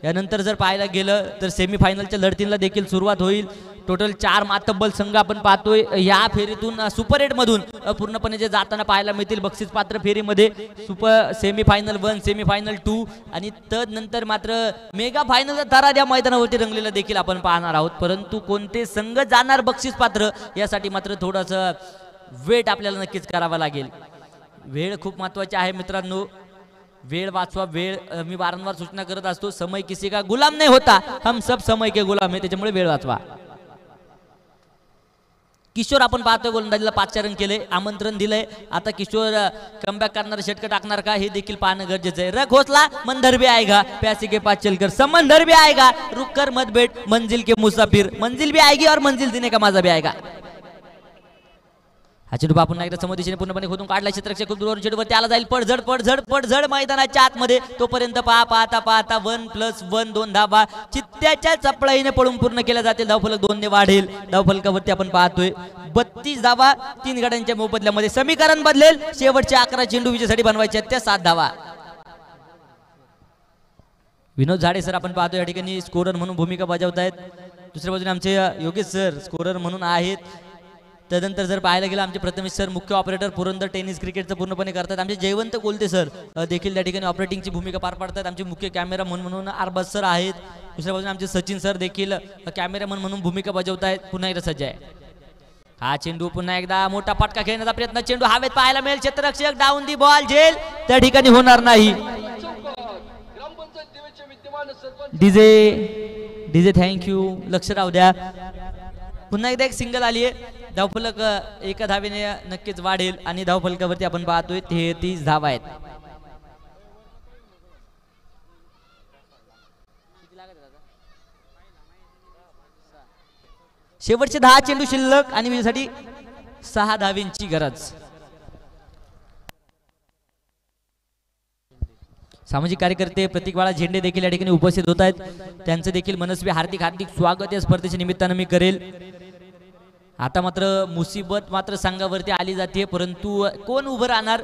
[SPEAKER 1] यानंतर जर पाहायला गेलं तर सेमीफायनलच्या लढतींना देखील सुरुवात होईल. टोटल चार मातब्बल संघ आपण पाहतोय. या फेरीतून सुपर एट मधून पूर्णपणे जे जाताना पाहायला मिळतील बक्षीस पात्र फेरीमध्ये super semifinal one semifinal two आणि तदनंतर मात्र मेगा फायनलचा थरार या मैदानावरती रंगलेलं देखील आपण पाहणार आहोत. परंतु कोणते संघ जाणार बक्षीस पात्र यासाठी मात्र थोडंसं वेट आपल्याला नक्कीच करावा लागेल. वेळ खूप महत्वाची आहे मित्रांनो. वेळ वाचवा वेळ मी वारंवार सूचना करत असतो समय किसी का गुलाम नाही होता. हम सब समय के गुलाम आहे त्याच्यामुळे वेळ वाचवा. किशोर आपण पाहतोय गोलंदाजीला पाचशे रन केले आमंत्रण दिलंय. आता किशोर कमबॅक करणार षटक टाकणार का? हे देखील पाहणं गरजेचं आहे. र घोसला मंदर भी आएगा प्यासी के पास चलकर समंदर भी आएगा रुक कर मत मंजिल के मुसाफिर. मंजिल भी आएगी और मंजिल देने का माझा भी आएगा हा चेडू आपण एकदा समोर दिशेने पूर्णपणे खोदून काढला. क्षेत्ररक्षक खूप दूरवर चेंडूवरती आला जाईल. पडझड पडझड पडझड मैदानाच्या आतमध्ये. तोपर्यंत पहा पाहता पाहता वन प्लस वन दोन धाबा चित्त्याच्या चपळाईने पळून पूर्ण केल्या जातील. धावफलक दोनने वाढेल. धावफलकावरती आपण पाहतोय बत्तीस धावा तीन गाड्यांच्या मोबदल्यामध्ये. समीकरण बदलेल. शेवटचे अकरा चेंडू विजेसाठी बनवायचे आहेत त्या सात धावा. विनोद झाडे सर आपण पाहतो या ठिकाणी स्कोरर म्हणून भूमिका बजावत आहेत दुसऱ्या बाजूने आमचे योगेश सर स्कोरर म्हणून आहेत. त्यानंतर जर पाहायला गेलं आमचे प्रथमेश सर मुख्य ऑपरेटर पुरंदर टेनिस क्रिकेटचं पूर्णपणे करतात. आमचे जयवंत कोलते सर देखील त्या ठिकाणी ऑपरेटिंगची भूमिका पार पाडतात. आमचे मुख्य कॅमेरामन म्हणून अरबाज सर आहेत. दुसऱ्या बाजूने आमचे सचिन सर देखील कॅमेरामन म्हणून भूमिका बजावत आहेत. पुन्हा एकदा सज्ज आहे. हा चेंडू पुन्हा एकदा मोठा फटका खेळण्याचा प्रयत्न. चेंडू हवेत पाहायला मिळेल. क्षेत्ररक्षक डाऊन दी बॉल झेल त्या ठिकाणी होणार नाही. डीजे डीजे थँक्यू लक्ष राहू द्या. पुन्हा एकदा एक सिंगल आली आहे. धावफलक एका धावेने नक्कीच वाढेल आणि धावफलकावरती आपण पाहतोय तेहतीस धावा आहेत. शेवटचे दहा चेंडू शिल्लक आणि विजयासाठी सहा धावेंची गरज. सामाजिक कार्यकर्ते प्रतीक बाळा झेंडे देखील या ठिकाणी उपस्थित होत आहेत. त्यांचं देखील मनस्वी हार्दिक हार्दिक स्वागत या स्पर्धेच्या निमित्तानं मी करेल. आता मात्र मुसीबत मात्र संघावरती आली जाते परंतु कोण उभं राहणार?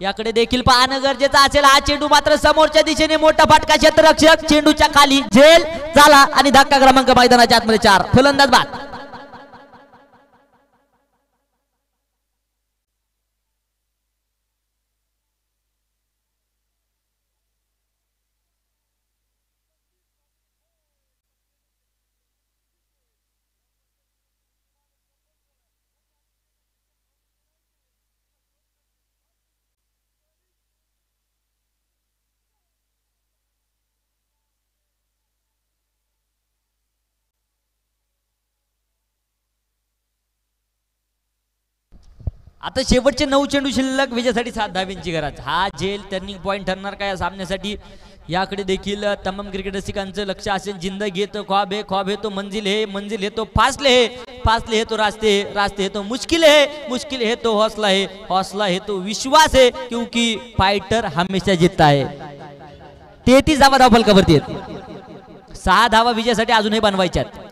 [SPEAKER 1] याकडे देखील पाहणं गरजेचं असेल. हा चेंडू मात्र समोरच्या दिशेने मोठा फटका क्षेत्ररक्षक चेंडूच्या खाली झेल झाला आणि धक्का क्रमांक मैदानाच्या आतमध्ये चार. फलंदाज बाद. आता शेवटचे नऊ चेंडू शिल्लक विजयासाठी सात धावींची गरज. हा झेल टर्निंग पॉईंट ठरणार का या सामन्यासाठी? याकडे देखील तमाम क्रिकेट रसिकांचं लक्ष असेल. जिंदगी घेतो ख्वाब हे ख्वाब हे तो मंजिल हे मंजिल हे तो फासले हे फासले हे तो रास्ते हे रास्ते हे तो मुश्किल हे मुश्किल हे तो हौसला हे हौसला हे तो विश्वास है क्योंकि फाइटर हमेशा जीतता है तेहतीस धावा धाव फलकावरती आहेत. सहा धावा विजयासाठी अजूनही बनवायच्यात.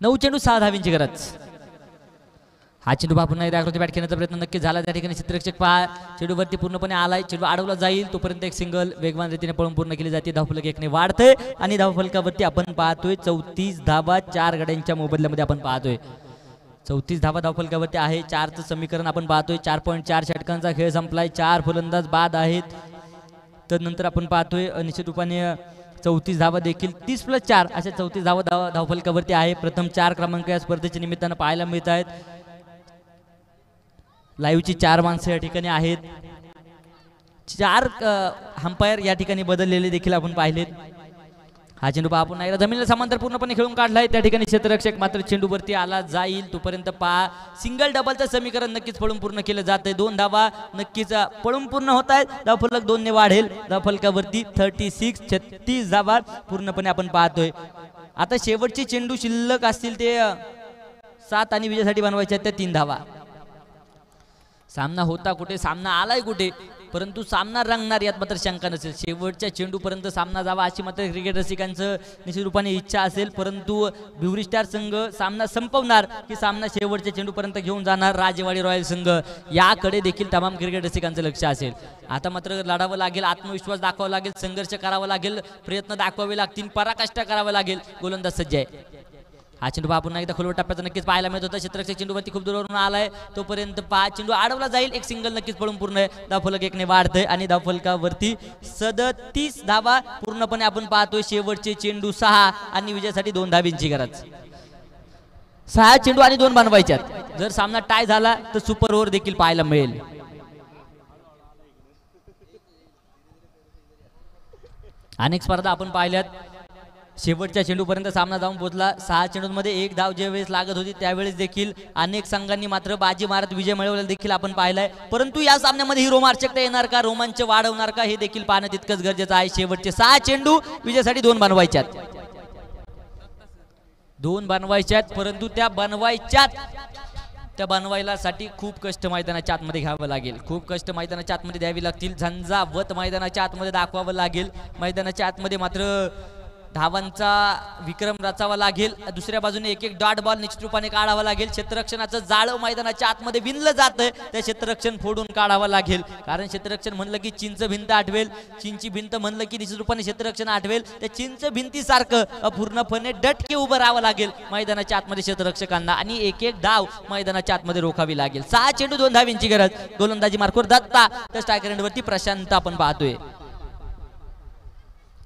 [SPEAKER 1] नऊ चेंडू सहा धावींची गरज. हा चेंडू बा पुन्हा एकदा बॅट खेळण्याचा प्रयत्न नक्की झाला. त्या ठिकाणी चित्रक्षक पहा चेंडूवरती पूर्णपणे आलाय. चेंडू अडवला जाईल. तोपर्यंत एक सिंगल वेगवान रीतीने पळून पूर्ण केली जाते. धावफलक एकने वाढतंय आणि धावफलकावरती आपण पाहतोय चौतीस धावा चार गड्यांच्या मोबदल्यामध्ये आपण पाहतोय. चौतीस धावा धावफलकावरती आहे. चारचं समीकरण आपण पाहतोय. चार पॉईंट चार षटकांचा खेळ संपलाय. चार फलंदाज बाद आहेत. तर नंतर आपण पाहतोय निश्चित रूपाने चौतीस धावा देखील तीस प्लस चार अशा चौतीस धावा धावा धावफलकावरती आहे. प्रथम चार क्रमांक या स्पर्धेच्या निमित्तानं पाहायला मिळत आहेत. लाईव्हची चार माणसं या ठिकाणी आहेत. चार अंपायर या ठिकाणी बदललेले देखील आपण पाहिलेत. हा चेंडू पहा पुन्हा एकदा जमिनीला समांतर पूर्णपणे खेळून काढलाय. त्या ठिकाणी क्षेत्ररक्षक मात्र चेंडूवरती आला जाईल. तोपर्यंत पहा सिंगल डबलचं समीकरण नक्कीच पळून पूर्ण केलं जातंय. दोन धावा नक्कीच पळून पूर्ण होत आहेत धावफलक दोनने वाढेल. धावफलकावरती थर्टी सिक्स छत्तीस धावा पूर्णपणे आपण पाहतोय. आता शेवटचे चेंडू शिल्लक असतील ते सात आणि विजयासाठी बनवायचे आहेत त्या तीन धावा. सामना होता कुठे? सामना आलाय कुठे? परंतु सामना रंगणार यात मात्र शंका नसेल. शेवटच्या चेंडूपर्यंत सामना जावा अशी मात्र क्रिकेट रसिकांचं निश्चित रूपाने इच्छा असेल. परंतु भिवरी स्टार संघ सामना संपवणार की सामना शेवटच्या चेंडूपर्यंत घेऊन जाणार राजेवाडी रॉयल संघ. याकडे देखील तमाम क्रिकेट रसिकांचं लक्ष असेल. आता मात्र लढावं लागेल आत्मविश्वास दाखवावा लागेल संघर्ष करावा लागेल प्रयत्न दाखवावे लागतील पराकाष्ठा करावा लागेल. गोलंदाज सज्ज आहे. हा चेंडू पहा एकदा खोलवर टप्प्याचा नक्कीच पाहायला मिळत होता. क्षेत्रक्षक चेंडूवरती खूप दूरवरून आलाय. तोपर्यंत पहा चेंडू अडवला जाईल. एक सिंगल नक्कीच पडून पूर्ण आहे. धावफलक एकने वाढतंय आणि धावफलकावरती सदतीस धावा पूर्णपणे आपण पाहतोय. शेवटचे चेंडू सहा आणि विजयासाठी दोन धाबींची गरज. सहा चेंडू आणि दोन बनवायच्यात. जर सामना टाय झाला तर सुपर ओव्हर देखील पाहायला मिळेल. अनेक स्पर्धा आपण पाहिल्यात. शेवटच्या चेंडूपर्यंत सामना जाऊन पोहोचला. सहा चेंडूंमध्ये एक धाव ज्यावेळेस लागत होती त्यावेळेस देखील अनेक संघांनी मात्र बाजी मारत विजय मिळवलेला देखील आपण पाहिलाय. परंतु या सामन्यामध्ये ही रोमार्चकता येणार का? रोमांच वाढवणार का? हे देखील पाहणं तितकंच गरजेचं आहे. शेवटचे सहा चेंडू विजयासाठी दोन बनवायच्यात. दोन बनवायच्यात परंतु त्या बनवायच्यात त्या बनवायला साठी खूप कष्ट मैदानाच्या आतमध्ये घ्यावं लागेल. खूप कष्ट मैदानाच्या आतमध्ये द्यावी लागतील. झंझावत मैदानाच्या आतमध्ये दाखवावं लागेल. मैदानाच्या आतमध्ये मात्र धावांचा विक्रम रचावा लागेल. दुसऱ्या बाजूने एक एक डॉट बॉल निश्चित रूपाने काढावा लागेल. क्षेत्ररक्षणाचं जाळं मैदानाच्या आतमध्ये विणलं जातं. त्या क्षेत्ररक्षण फोडून काढावं लागेल. कारण क्षेत्ररक्षण म्हणलं की चिंच भिंत आठवेल. चिंची भिंत म्हणलं की निश्चित रूपाने क्षेत्ररक्षण आठवेल. त्या चिंच भिंतीसारखं पूर्णपणे डटके उभं राहावं लागेल मैदानाच्या आतमध्ये क्षेत्ररक्षकांना. आणि एक एक धाव मैदानाच्या आतमध्ये रोखावी लागेल. सहा चेंडू दोन धावींची गरज. गोलंदाजी मार्कवर दत्ता. तर स्ट्रायकर प्रशांत आपण पाहतोय.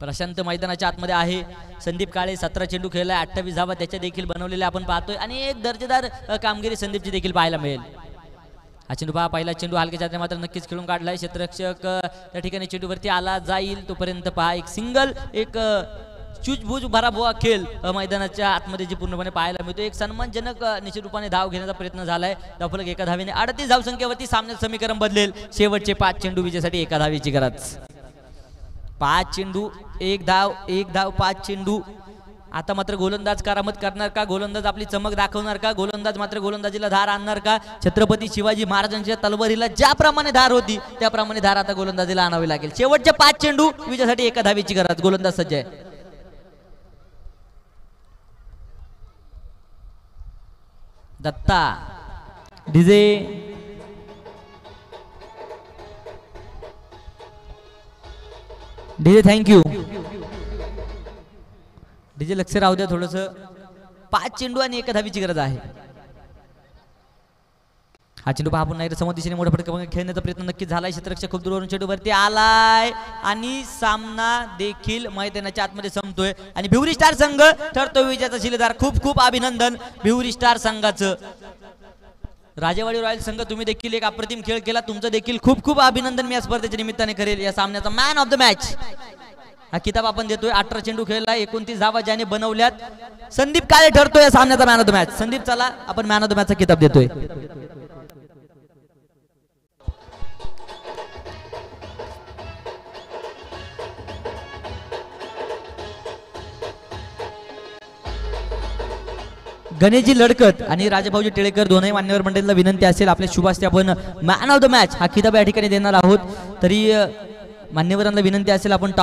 [SPEAKER 1] प्रशांत मैदानाच्या आतमध्ये आहे. संदीप काळे सतरा चेंडू खेळला अठ्ठावीस धावा त्याच्या देखील बनवलेल्या आपण पाहतोय. आणि एक दर्जेदार कामगिरी संदीपची देखील पाहायला मिळेल. हा चेंडू पहा पहिला चेंडू हलक्याच्या मात्र नक्कीच खेळून काढलाय. क्षेत्ररक्षक त्या ठिकाणी चेंडूवरती आला जाईल. तोपर्यंत पहा एक सिंगल एक अ, चुजबुज भराभुआ खेळ मैदानाच्या आतमध्ये जे पूर्णपणे पाहायला मिळतो. एक सन्मानजनक निश्चित रूपाने धाव घेण्याचा प्रयत्न झालाय. धावफलक एका धावीने अडतीस धावसंख्येवरती सामन्यात समीकरण बदलेल. शेवटचे पाच चेंडू विजयासाठी एका धावीची गरज. पाच चेंडू एक धाव एक धाव पाच चेंडू. आता मात्र गोलंदाज करामत करणार का? गोलंदाज आपली चमक दाखवणार का? गोलंदाज मात्र गोलंदाजीला धार आणणार का? छत्रपती शिवाजी महाराजांच्या तलवारीला ज्याप्रमाणे धार होती त्याप्रमाणे धार आता गोलंदाजीला आणावी लागेल. शेवटचे पाच चेंडू विजयासाठी एका धावीची गरज. गोलंदाज सज्ज आहे. Datta DJ DJ thank you DJ लक्ष राहू द्या थोडस. पाच चेंडू आणि एका धावीची गरज आहे. हा चेंडू पहा नाही एकदा समोर दिशेने मोठ्या फटका खेळण्याचा प्रयत्न नक्कीच झालाय. क्षेत्ररक्षक खूप दूरवरून चेंडूवरती आलाय. आणि सामना देखील मैदानाच्या आतमध्ये संपतोय. आणि भिवरी स्टार संघ ठरतो विजयाचा शिलेदार. खूप खूप अभिनंदन भिवरी स्टार संघाचं. राजेवाडी रॉयल संघ तुम्ही देखील एक अप्रतिम खेळ केला. तुमचं देखील खूप खूप अभिनंदन मी या स्पर्धेच्या निमित्ताने करेल. या सामन्याचा मॅन ऑफ द मॅच हा किताब आपण देतोय. अठरा चेंडू खेळला एकोणतीस धावा ज्याने बनवल्यात. संदीप काय ठरतोय या सामन्याचा man of the match Sandeep चला आपण मॅन ऑफ द मॅचचा किताब देतोय. गणेशजी लडकत आणि राजाभाऊजी टिळेकर दोनही मान्यवर मंडळींना विनंती असेल आपल्या शुभास्ते आपण मॅन ऑफ द मॅच हा किताब या ठिकाणी देणार आहोत. तरी मान्यवरांना विनंती असेल आपण टॉस